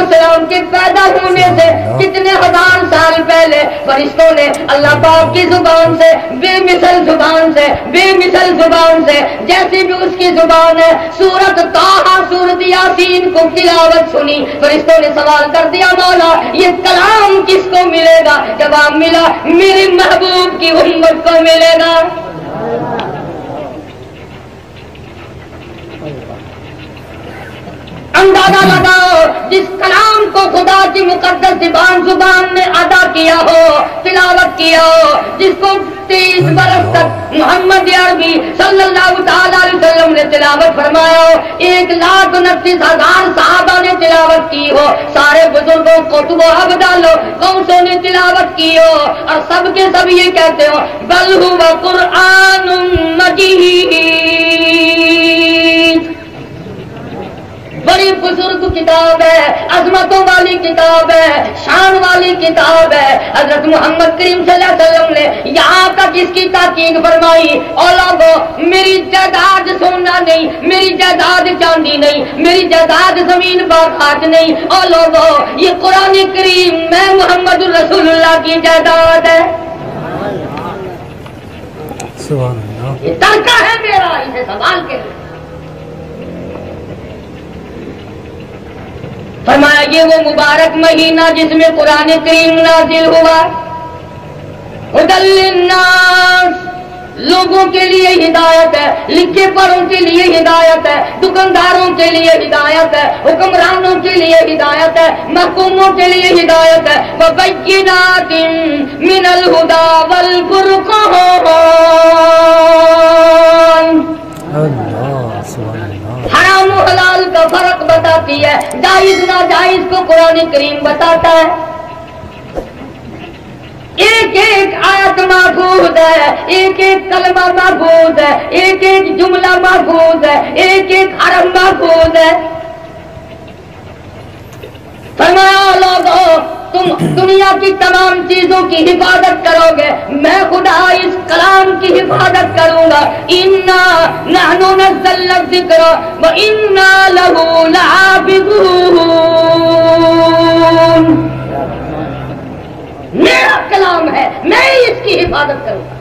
सलाम के पैदा होने से कितने हज़ार साल पहले फरिश्तों ने अल्लाह पाक की ज़ुबान से बेमिसल ज़ुबान से बेमिसल ज़ुबान से जैसी भी उसकी ज़ुबान है सूरत ताहा सूरत यासीन को तिलावत सुनी। फरिश्तों ने सवाल कर दिया मौला ये कलाम किसको मिलेगा? जवाब मिला मेरे महबूब की उम्मत को मिलेगा। अंदाज़ा लगाओ जिस कलाम को खुदा की मुकदस ज़ुबान ज़ुबान ने अदा किया हो तिलावत किया हो जिसको तीस बरस तक मोहम्मद अरबी सल्लल्लाहु अलैहि वसल्लम ने तिलावत फरमाया हो एक लाख उनतीस हज़ार साहबा ने तिलावत की हो सारे बुज़ुर्गों को तुम अब डालो कौन सो ने तिलावत की हो और सबके सब ये कहते हो बल हुआ कुरान मजीद। बड़ी बुज़ुर्ग किताब है अजमतों वाली किताब है शान वाली किताब है। हज़रत मोहम्मद करीम सल्लल्लाहु अलैहि वसल्लम ने यहाँ तक इसकी ताकीद फरमाई और लोगों मेरी जायदाद सोना नहीं मेरी जायदाद चांदी नहीं मेरी जायदाद ज़मीन बाखात नहीं। और लोगों ये कुरान करीम मैं मोहम्मद रसूलुल्लाह की जायदाद है। ये तड़का है मेरा इसे संभाल के। फरमाया, ये वो मुबारक महीना जिसमें कुरान करीम नाजिल हुआ लोगों के लिए हिदायत है, लिखे पढ़ों के लिए हिदायत है, दुकानदारों के लिए हिदायत है, हुक्मरानों के लिए हिदायत है, महकूमों के लिए हिदायत है मिनल हुदा वल अल्लाह हराम हलाल का फ़र्क बताती है। जायज़ ना जायज़ को कुरान करीम बताता है। एक एक आयत महफूज है एक एक कलमा महफूज है एक एक जुमला महफूज है एक एक अरब महफूज है। फरमाया लोगों, तुम दुनिया की तमाम चीज़ों की हिफाजत करोगे। मैं खुदा इस कलाम की हिफाजत करूँगा। इन्ना नहनु नज़्ज़लना ज़िक्र, व इन्ना लहू लहाफिज़ून मेरा कलाम है, मैं इसकी हिफाजत करूँगा।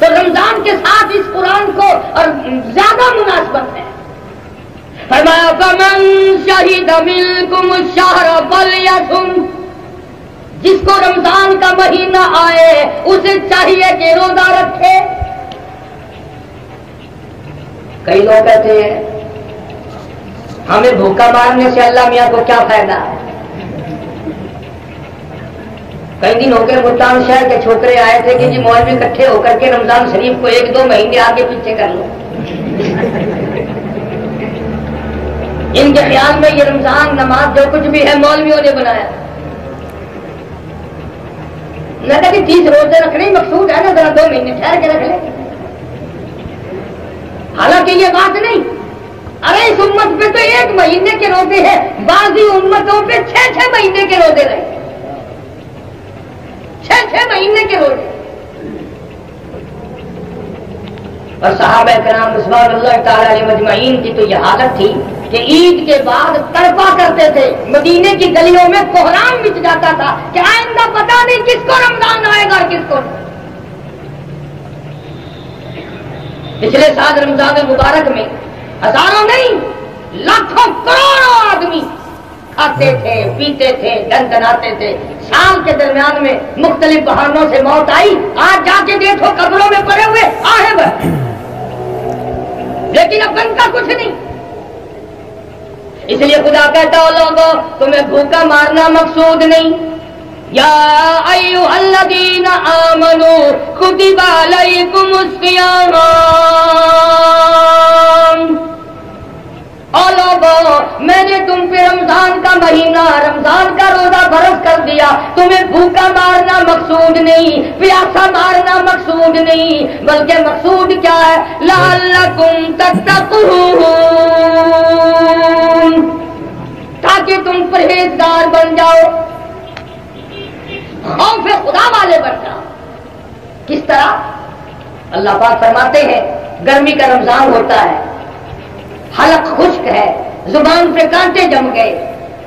तो रमज़ान के साथ इस कुरान को और ज़्यादा मुनासबत है। जिसको रमज़ान का महीना आए, उसे चाहिए कि रोजा रखे। कई लोग कहते हैं, हमें भूखा मारने से अल्लाह मियाँ को क्या फ़ायदा? है कई दिन होकर मुल्तान शहर के छोकरे आए थे कि जी मौलवी इकट्ठे होकर के रमज़ान शरीफ को एक दो महीने आगे पीछे कर लो। इनके ख्याल में ये रमज़ान नमाज़ जो कुछ भी है, मौलवियों ने बनाया। मैं कहती तीस रोज़े रखने मकसूद है ना, जरा दो महीने ठहर के रख ले। हालाँकि ये बात नहीं। अरे इस उम्मत पे तो एक महीने के रोज़े हैं बाकी उम्मतों पे छह छह महीने के रोज़े रहे। छह छह महीने के रोज़े। और साहब कराम रसमान मजमाइन की तो यह हालत थी। कि ईद के बाद तड़पा करते थे। मदीने की गलियों में कोहराम मिट जाता था कि आइंदा पता नहीं किसको रमज़ान आएगा और किसको पिछले साल रमज़ान मुबारक में हज़ारों नहीं, लाखों करोड़ों आदमी खाते थे, पीते थे दन दनाते थे। शाम के दरमियान में मुख्तलिफ़ बहानों से मौत आई। आज जाके देखो कब्रों में पड़े हुए, आहे लेकिन अब बनता कुछ नहीं। इसलिए खुदा कहता हो लोगों तुम्हें भूखा मारना मकसूद नहीं। या अल्लादीन आमनो खुदी बालई सियाम मैंने तुम पे रमज़ान का महीना, रमज़ान का रोजा बरस कर दिया। तुम्हें भूखा मारना मकसूद नहीं, प्यासा मारना मकसूद नहीं, बल्कि मकसूद क्या है? लालकुम तक ताकि तुम परहेजगार बन जाओ और फिर खुदा वाले बन जाओ। किस तरह? अल्लाह पाक फरमाते हैं, गर्मी का रमज़ान होता है। हलक खुश्क है, ज़ुबान पे कांटे जम गए,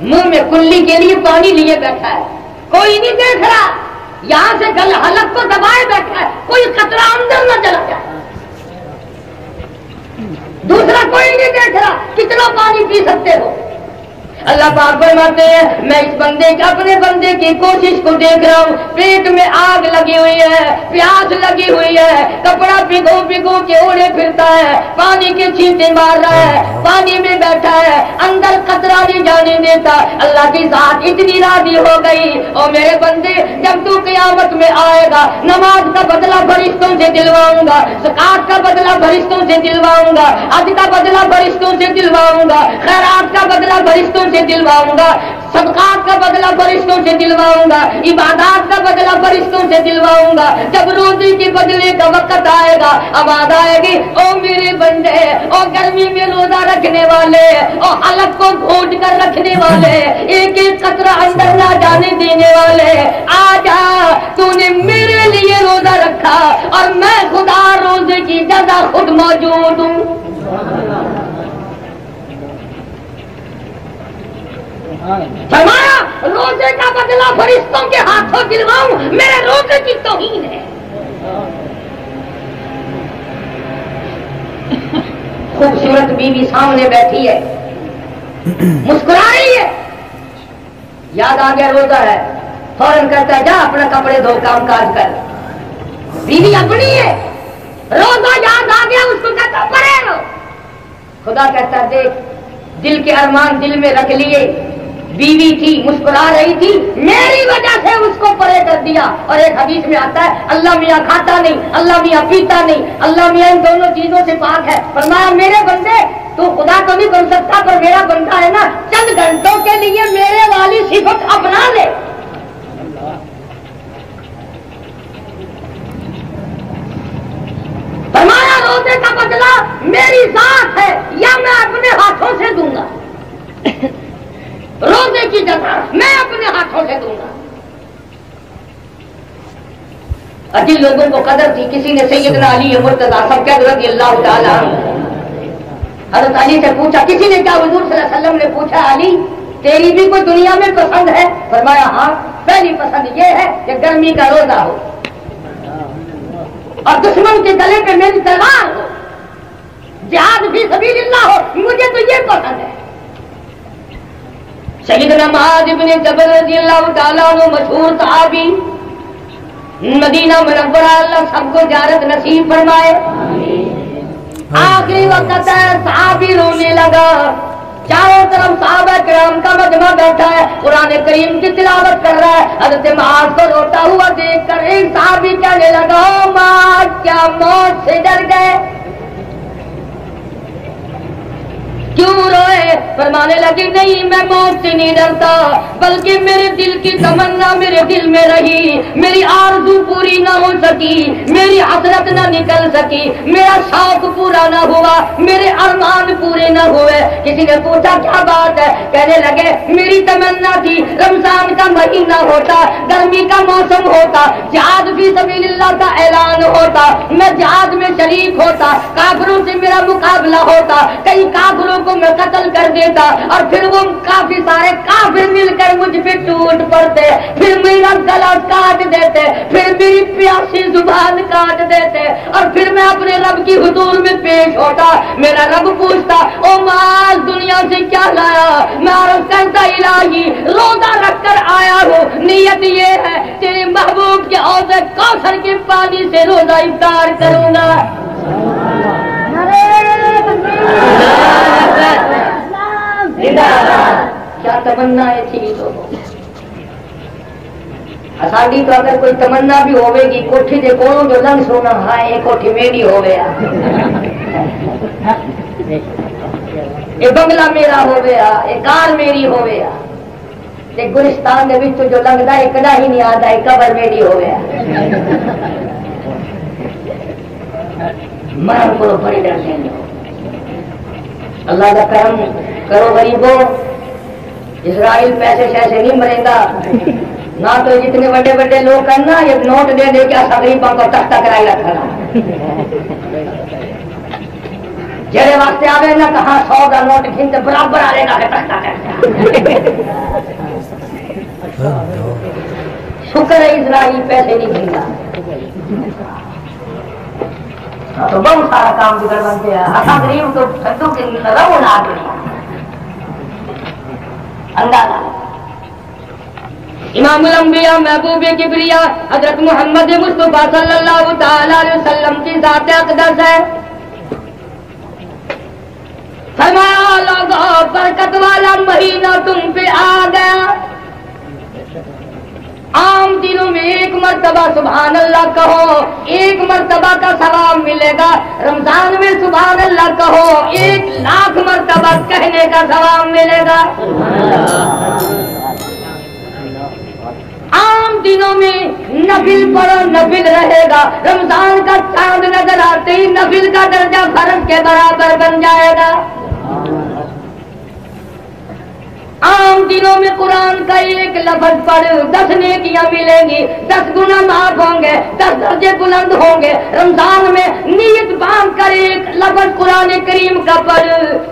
मुँह में कुल्ली के लिए पानी लिए बैठा है। कोई नहीं देख रहा, यहाँ से गल हलक को दबाए बैठा है, कोई खतरा अंदर न चला जाए। दूसरा कोई नहीं देख रहा, कितना पानी पी सकते हो? अल्लाह पाक फरमाते हैं, मैं इस बंदे के अपने बंदे की कोशिश को देख रहा हूँ। पेट में आग लगी हुई है, प्यास लगी हुई है, कपड़ा भिगो भिगो के ओढ़े फिरता है, पानी के छींटे मार रहा है, पानी में बैठा है, अंदर कतरा नहीं जाने देता। अल्लाह की जात इतनी राज़ी हो गई। और मेरे बंदे, जब तू कयामत में आएगा, नमाज़ का बदला फरिश्तों से दिलवाऊँगा, जक़ात का बदला फरिश्तों से दिलवाऊँगा अज का बदला फरिश्तों से दिलवाऊँगा, खैरात का बदला फरिश्तों से दिलवाऊँगा। सदकात का बदला फरिश्तों से दिलवाऊँगा। इबादत का बदला फरिश्तों से दिलवाऊँगा। जब रोजी के बदले का वक्त आएगा आवाज़ आएगी। ओ मेरे बंदे, ओ गर्मी में रोजा रखने वाले, ओ अलग को घोट कर रखने वाले एक एक कतरा अंदर ना जाने देने वाले, आजा, तूने मेरे लिए रोजा रखा और मैं खुदा रोज़े की जगह खुद मौजूद हूँ। फरमाया, रोज़े का बदला फरिश्तों के हाथों दिलवाऊं, मेरे रोज़े की तोहीन है। खूबसूरत बीवी सामने बैठी है। मुस्कुरा रही है। याद आ गया, रोजा है। फ़ौरन कहता है, जा अपना कपड़े धो काम काज कर। बीवी अपनी है। रोजा याद आ गया, उसको कहता, परे रहो। खुदा कहता, देख, दिल के अरमान दिल में रख लिए। बीवी थी, मुस्कुरा रही थी, मेरी वजह से उसको परे कर दिया। और एक हदीस में आता है, अल्लाह मियाँ खाता नहीं, अल्लाह मियाँ पीता नहीं, अल्लाह मियाँ इन दोनों चीज़ों से पाक है। फरमाया, मेरे बंदे, तू खुदा तो नहीं बन सकता, पर मेरा बंदा है ना, चंद घंटों के लिए मेरे वाली सिफत अपना ले। फरमाया, रोज़े का बदला मेरी जात है, या मैं अपने हाथों से दूँगा? रोज़े की जगह मैं अपने हाथों से दूँगा। जिन लोगों को कदर थी किसी ने सैयदना अली मुर्तजा सब क्या रज़ी अल्लाह हज़रत अली से पूछा किसी ने क्या हुजूर सल्लल्लाहु वसल्लम ने पूछा अली तेरी भी कोई दुनिया में पसंद है? फरमाया हाँ पहली पसंद ये है कि गर्मी का रोजा हो। और दुश्मन के गले पे मेरी तलवार हो। जिहाद भी सभी हो मुझे तो ये पसंद है। सैयदना महाज इब्ने जबल रज़ी अल्लाह तआला मशहूर सहाबी। मदीना मुनव्वरा अल्लाह सबको जारत नसीब फरमाए। आखिरी वक्त है सहाबी रोने लगा। चारों तरफ़ साहब कराम का मजमा बैठा है कुरान करीम की तिलावत कर रहा है। हज़रत माज को रोता हुआ देख कर एक साहबी कहने लगा "ओ माज क्या मौत से डर गए? क्यों रोए? फरमाने लगे, नहीं, मैं मौत से नहीं डरता, बल्कि मेरे दिल की तमन्ना मेरे दिल में रही। मेरी आरज़ू पूरी ना हो सकी, मेरी हसरत ना निकल सकी, मेरा शौक पूरा ना हुआ, मेरे अरमान पूरे ना हुए। किसी ने पूछा, क्या बात है? कहने लगे, मेरी तमन्ना थी, रमज़ान का महीना होता, गर्मी का मौसम होता जहाद भी सबीलिल्लाह का ऐलान होता। मैं जहाद में शरीक होता, काफिरों से मेरा मुकाबला होता, कई काफिरों को मैं कत्ल कर देता और फिर वो काफ़ी सारे काफिर मिलकर मुझ पे टूट पड़ते, फिर मेरा गला काट देते, फिर मेरी प्यासी ज़ुबान काट देते और फिर मैं अपने रब की हुजूर में पेश होता, मेरा रब पूछता, ओ माल, दुनिया से क्या लाया? मैं अर्ज़ करता इलाही रोजा रख कर आया हूँ। नीयत ये है, तेरे महबूब के औसत कौसर के पानी से रोजा इफ्तार करूँगा। क्या तमन्नाएँ थी लोगों असाडी तो अगर कोई तमन्ना भी होवेगी, कोठी के कोलों जो लंग सोना हाय ये कोठी मेरी हो। गया ये बंगला मेरा हो गया ये कार मेरी हो। गया ये गुलिस्तान के विच जो लगता है, कदा ही नहीं आता है कबर मेरी हो। गया मरण को बड़ी डर देंगे अल्लाह का करम करो गरीबों। इसराइल पैसे शैसे नहीं मरेगा। ना तो जितने बड़े बड़े लोग करना ये नोट दे दे क्या गरीबों को तख्ता कराई रखना जेरे वास्ते आवे ना कहा सौ का नोट खींच बराबर करता अल्लाह शुक्र है इसराइल पैसे नहीं खींचा हाँ, तो बहुत सारा काम बिगड़ बनते हैं। हसा गरीब तो सद्दू के रहो ना आदमी अंदाज़ा। इमाम अम्बिया महबूब किबरिया, हज़रत मोहम्मद मुस्तफ़ा सल्लल्लाहु अलैहि वसल्लम की जात अकदस है। फरमाया लोगों बरकत वाला महीना तुम पे आ गया। आम दिनों में एक मरतबा सुबहान अल्लाह कहो। एक मरतबा का सवाब मिलेगा। रमज़ान में सुबहान अल्लाह कहो, एक लाख मरतबा कहने का सवाब मिलेगा। आम दिनों में नफिल पढ़ो, नफिल रहेगा। रमज़ान का चाँद नज़र आते ही नफिल का दर्जा फ़र्ज़ के बराबर बन जाएगा। आम दिनों में कुरान का एक लफज पढ़ दस नेकियाँ मिलेंगी। दस गुना माफ़ होंगे, दस दर्जे बुलंद होंगे। रमज़ान में नीयत बाँध कर एक लफज कुरान करीम का पढ़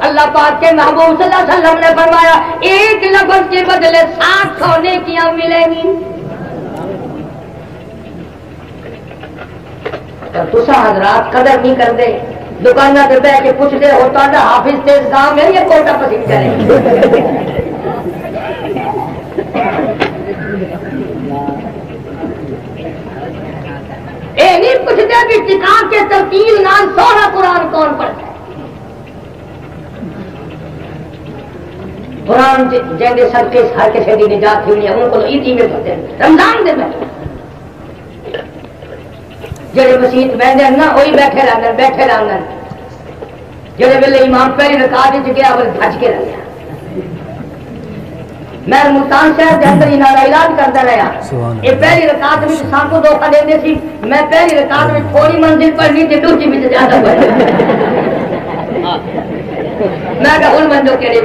अल्लाह पाक के महबूब वसल्लम ने फरमाया, एक लफज के बदले सात सौ नेकियाँ मिलेंगी। तो तुसा हजरात कदर नहीं करते। दुकाना पे बैठ के पूछते हो तो हाफिज तेज गाँव में ये कोटा पसंद करें? ए नहीं पूछते कि टिका के तरकील नाम सोना कुरान कौन पढ़ता है? कुरान जैसे सबके हर किसी की निजात हुई है, उनको तो ईदी में पढ़ते हैं। रमज़ान दे में जेड़े मसीत बहते ना, वही बैठे रहने बैठे रहने। जेड़े वेले इमाम पहली रकात गया वो भज के रह गया मैं मुल्तान शहर के अंदर इनारा इलाज करता रहा। सुभान ये पहली रकात में साको धोखा देते सी मैं पहली रकात में थोड़ी मंजिल पढ़नी थी दूसरी में ज़्यादा पढ़ मैं कहा उन बंदों के लिए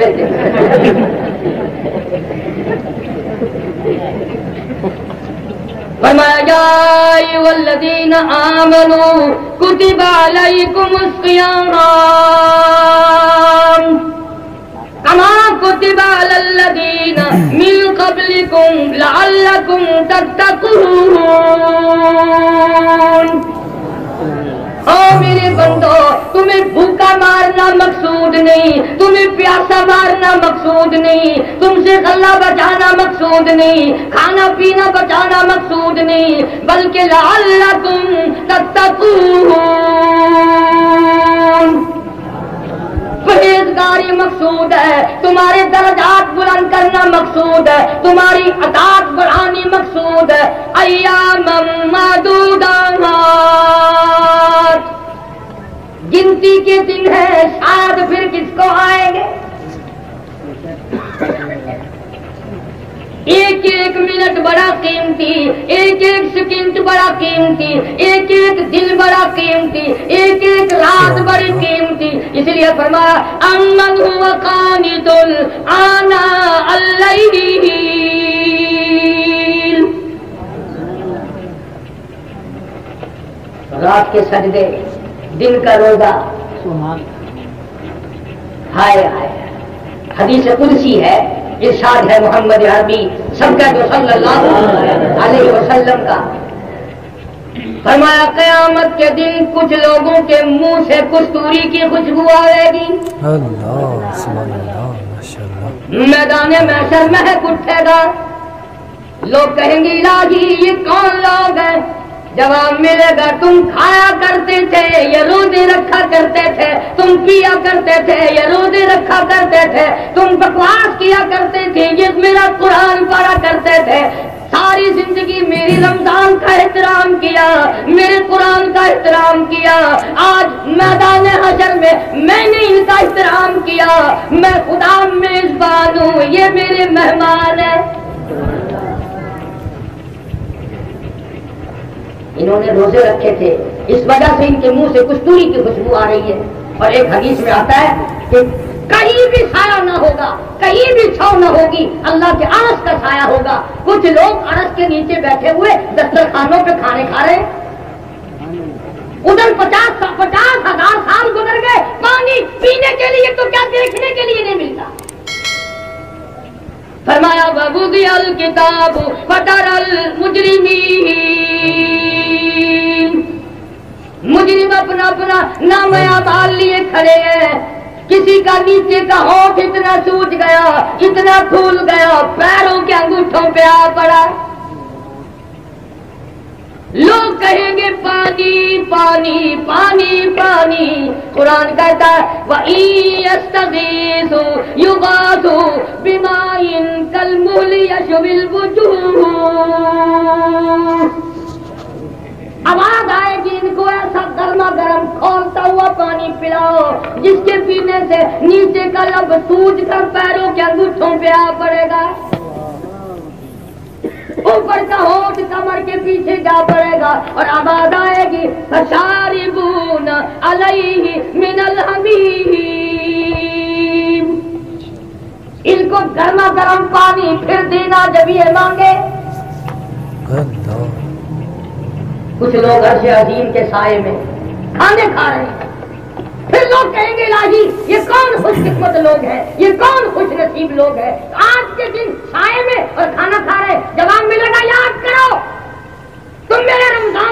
फरमाया वल्लदीन आमनु कुतिबा अलैकुमुस ओ मेरे बंदो, तुम्हें भूखा मारना मकसूद नहीं, तुम्हें प्यासा मारना मकसूद नहीं, तुमसे गला बचाना मकसूद नहीं, खाना पीना बचाना मकसूद नहीं, बल्कि लाल्ला तुम तत्तकून परहेजगारी मकसूद है। तुम्हारे दर्जात बुलंद करना मकसूद है। तुम्हारी अदात बढ़ानी मकसूद है। अया दूदा गिनती के दिन है, शायद फिर किसको आएँगे? एक एक मिनट बड़ा कीमती एक एक सेकंड बड़ा कीमती एक एक दिन बड़ा कीमती एक एक रात बड़ी कीमती। इसलिए फरमाया अमन हुआ कानितुल आना अल्लाह रात के सजदे दिन का रोजा। हाय हाय। हदीस कुदसी है इरशाद है मोहम्मद अरबी सबका जो सल्लल्लाहु अलैहि वसल्लम का। फरमाया कयामत के दिन कुछ लोगों के मुँह से कस्तूरी की खुशबू आएगी। मैदान मैशर महक उठेगा लोग कहेंगे इलाही ये कौन लोग हैं? जवाब मिलेगा तुम खाया करते थे, ये रोज़े रखा करते थे। तुम पिया करते थे, ये रोज़े रखा करते थे। तुम बकवास किया करते थे, ये मेरा कुरान पढ़ा करते थे। सारी ज़िंदगी मेरी रमज़ान का एहतराम किया, मेरे कुरान का एहतराम किया। आज मैदान हशर में मैंने इनका एहतराम किया। मैं खुदा मेजबान हूँ, ये मेरे मेहमान है। इन्होंने रोज़े रखे थे। इस वजह से इनके मुँह से कस्तूरी की खुशबू आ रही है। और एक हदीस में आता है कि कहीं भी साया ना होगा, कहीं भी छाव ना होगी, अल्लाह के अरस का साया होगा। कुछ लोग अरस के नीचे बैठे हुए दस्तरखानों पे खाने खा रहे उधर पचास पचास हज़ार साल गुजर गए। पानी पीने के लिए तो क्या देखने के लिए नहीं मिलता? फरमाया बाबू अल किताब फतरल मुजरिमी मुजरिम अपना अपना नाम बाल लिए खड़े हैं। किसी का नीचे का होठ इतना सूज गया, इतना फूल गया, पैरों के अंगूठों पे आ पड़ा। लोग कहेंगे, पानी पानी पानी पानी। कुरान कहता है वस्तगीसु युगासु बिमाइन कल मुहल यशबिल आवाज़ आएगी इनको, ऐसा गर्मा गर्म खोलता हुआ पानी पिलाओ, जिसके पीने से नीचे का लब सूज कर पैरों के अंगूठों पे आ पड़ेगा। ऊपर का होठ कमर के पीछे जा पड़ेगा, और आवाज़ आएगी सारी बून अलही मिनल हमीम। इनको गर्मा गर्म पानी फिर देना जब ये मांगे। कुछ लोग अर्श अजीम के साय में खाने खा रहे हैं। फिर लोग कहेंगे लाही ये कौन खुशकिस्मत लोग हैं? ये कौन खुश नसीब लोग हैं? आज के दिन साय में और खाना खा रहे जवाब मिलेगा मेरे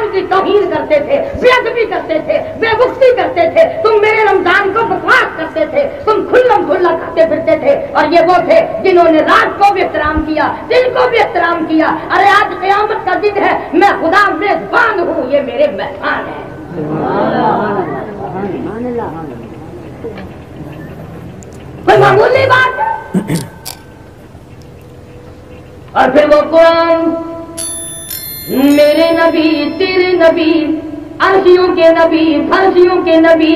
रमज़ान की तोहीन करते थे बेअदबी करते थे बेबुख्ती करते थे तुम मेरे रमज़ान को बकवास करते थे तुम खुल्लम खुल्ला खाते फिरते थे। और ये वो थे जिन्होंने रात को भी एहतराम किया दिन को भी एहतराम किया। अरे आज कयामत का दिन है मैं खुदा मेजबान हूँ ये मेरे मेहमान है। कोई मामूली बात है? और फिर वो कौन? मेरे नबी, तेरे नबी अर्शियों के नबी फर्शियों के नबी,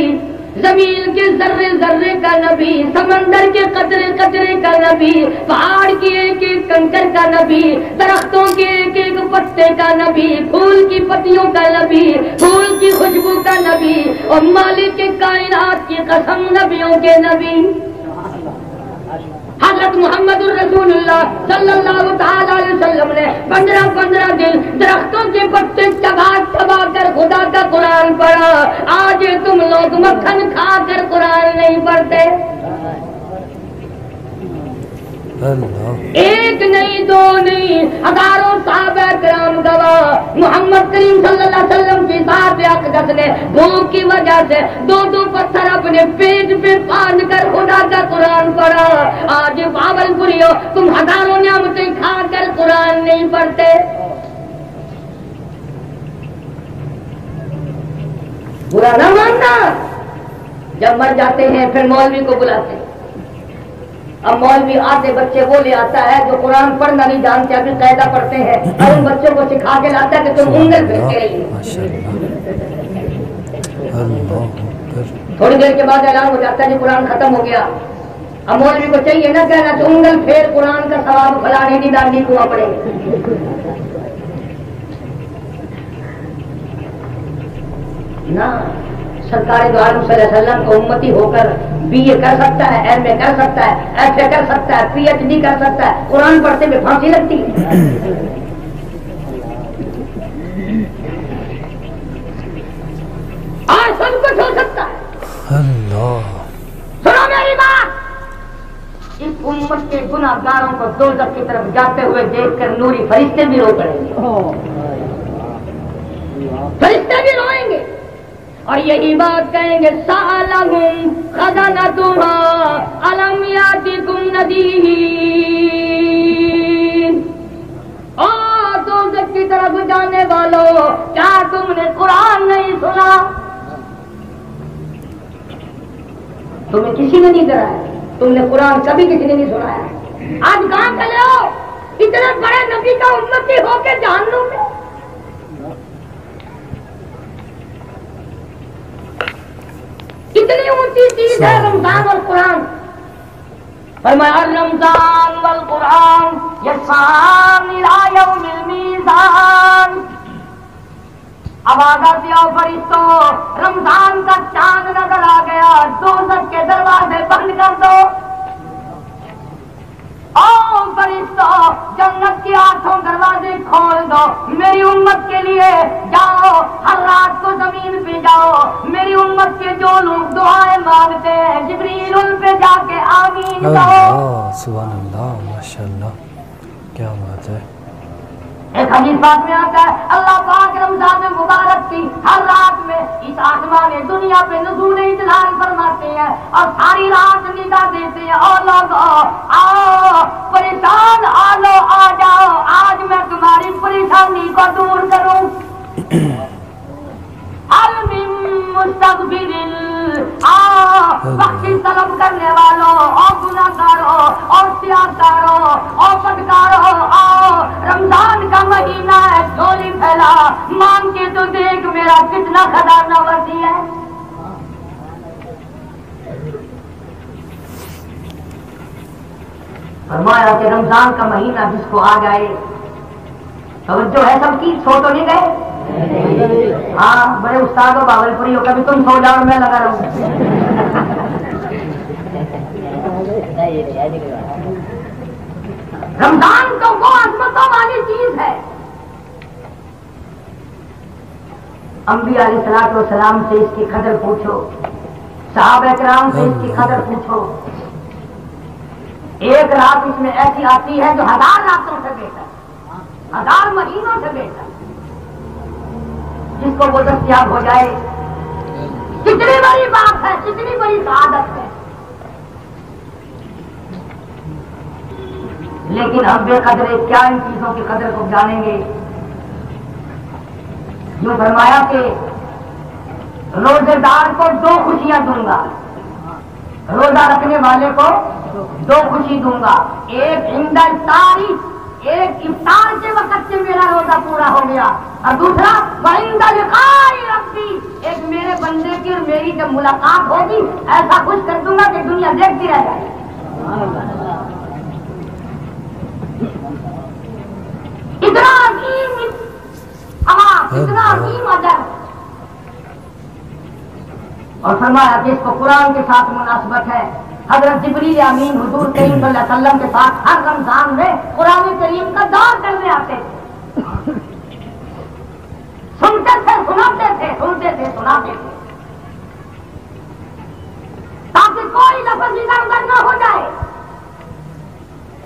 ज़मीन के जर्रे जर्रे का नबी, समंदर के कतरे कतरे का नबी, पहाड़ के एक एक कंकर का नबी, दरख्तों के एक एक पत्ते का नबी, फूल की पत्तियों का नबी, फूल की खुशबू का नबी, और मालिक के कायनात की कसम नबियों के नबी। हज़रत मोहम्मद ने पंद्रह पंद्रह दिन दरख्तों के पत्ते चबा चबा कर खुदा का कुरान पढ़ा। आज तुम लोग मक्खन खा कर कुरान नहीं पढ़ते। एक नहीं, दो नहीं। हज़ारों साहब कराम गवाह मोहम्मद करीम सल्लल्लाहु अलैहि वसल्लम की साथ ने भूख की वजह से दो दो पत्थर अपने पेट पे बाँध कर खुदा का कुरान पढ़ा। आज बावलपुरियो तुम हज़ारों नियामतें खा कर कुरान नहीं पढ़ते। बुरा ना मानना। जब मर जाते हैं, फिर मौलवी को बुलाते हैं। अब मौलवी आते बच्चे वो ले आता है जो कुरान पढ़ना नहीं जानते अभी कायदा पढ़ते हैं। और उन बच्चों को सिखा के लाता है कि तुम उंगल फेंकते रहिए थोड़ी देर के बाद ऐलान हो जाता है कि कुरान खत्म हो गया। अब मौलवी को चाहिए ना कहना तो उंगल फेर कुरान का सवाब फलाने की दांडी कुआ पड़े ना सरकार वसल्लम को उम्मती होकर बीए कर सकता है एम ए कर सकता है एफ़ ए कर सकता है पी एच डी कर सकता है। कुरान पढ़ते में फांसी लगती है। आज सब कुछ हो सकता है। अल्लाह। सुनो मेरी बात। इस उम्मत के गुनाहगारों को दो की तरफ़ जाते हुए देखकर नूरी फरिश्ते भी रो पड़ेंगे। फरिश्ते भी रोएँगे। और यही बात कहेंगे, सालहुम खजाना तुम्हा अलम याति तुम नदी ओ दोजख की तरफ़ जाने वालों, क्या तुमने कुरान नहीं सुना? तुम्हें किसी ने नहीं कराया तुमने कुरान कभी किसी ने नहीं सुनाया। आज कहाँ चले हो इतने बड़े नबी का उन्नति होके जहन्नुम में कितनी ऊँची चीज़ है रमज़ान और कुरान। फरमाया रमज़ान वल कुरान यौमिल मीज़ान। आवाज़ आती आओ फरिश्तों रमज़ान का चाँद नज़र आ गया दो के दरवाजे बंद कर दो। ओ फरिश्तों जन्नत के आठों दरवाजे खोल दो। मेरी उम्मत के लिए जाओ हर रात को ज़मीन जाओ। मेरी उम्मत के जो लोग दुआएँ मांगते हैं जिब्रील उन पे जाके आमीन कहो सुबह अल्लाह माशाल्लाह। क्या बात है। एक हदीस बात में आता है अल्लाह पाक रमज़ान में मुबारक की। हर रात में इस आसमान दुनिया पे नजूल इतलान फरमाते हैं और सारी रात निगाह देते हैं। और लोग आओ परेशान आ लो आ जाओ। आज मैं तुम्हारी परेशानी को दूर करूँ। मिन मुस्तगफिरिल तलब करने वालों और गुनाहगारों और त्यागदारों और बदकारों आओ, रमज़ान का महीना है, झोली फैला। मांग के तो देख, मेरा कितना खजाना वर्दी है। फरमाया कि रमज़ान का महीना जिसको आ जाए तो जो है सबकी, सो तो नहीं गए? हाँ बड़े उस्ताद हो बावलपुरी हो कभी तुम सो जाओ मैं लगा रहूँ। रमज़ान तो वो अजमतों वाली चीज़ है। अम्बिया सलाम से इसकी कदर पूछो, साहब कराम से इसकी कदर पूछो। एक रात इसमें ऐसी आती है जो हज़ार रातों से बेहतर, हज़ार महीनों से बेहतर। जिसको वो दस्तियाब हो जाए कितनी बड़ी बात है कितनी बड़ी शहादत है। लेकिन हम बेकदरे क्या इन चीज़ों की कदर को जानेंगे? जो फरमाया कि रोजेदार को दो खुशियाँ दूँगा। रोजा रखने वाले को दो खुशी दूँगा। एक इंदा इफ्तारी एक इफ्तार के वक्त से मेरा रोजा पूरा हो गया। और दूसरा लिखाई रब्बी एक मेरे बंदे की और मेरी जब मुलाकात होगी ऐसा कुछ कर दूँगा कि दुनिया देखती रह जाए। इतना अजीम आवाज़ इतना अजीम अदर और फरमाया कि इसको कुरान के साथ मुनासबत है। हज़रत जिबरील अमीन हजूर करीम वसल्लम के साथ हर रमज़ान में कुरान करीम का दौर करने आते थे। सुनते थे, सुनाते थे, सुनते थे, सुनाते थे। ताकि कोई लफज इधर उधर न हो जाए।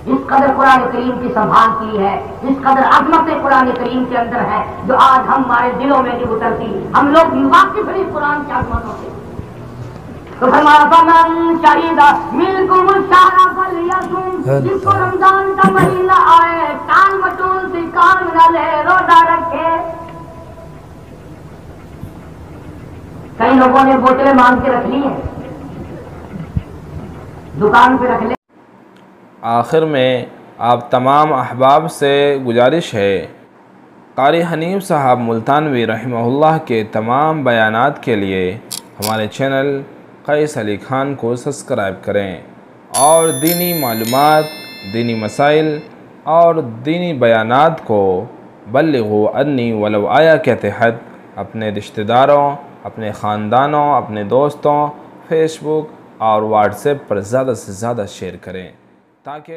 इस कदर कुरान करीम की संभाल की है, इस कदर अजमत कुरान करीम के अंदर है, जो आज हमारे दिलों में नहीं उतरती हम लोग वाकिफ नहीं कुरान की अजमतों से। तो फमन शहीदा मिलकुम सारा फल जिसको रमज़ान का महीना आए कान मटोल से कान न ले रोजा रखे कई लोगों ने बोतलें मांग के रख ली हैं दुकान पे रख ले आखिर में आप तमाम अहबाब से गुजारिश है कारी हनीफ साहब मुल्तानवी रहमहुल्लाह के तमाम बयानात के लिए हमारे चैनल कैस अली ख़ान को सब्सक्राइब करें। और दीनी मालूम दीनी मसाइल और दीनी बयान को बल्लु अन्नी वलो आया के तहत अपने रिश्तेदारों, अपने ख़ानदानों, अपने दोस्तों, फेसबुक और व्हाट्सएप पर ज़्यादा से ज़्यादा शेयर करें ताकि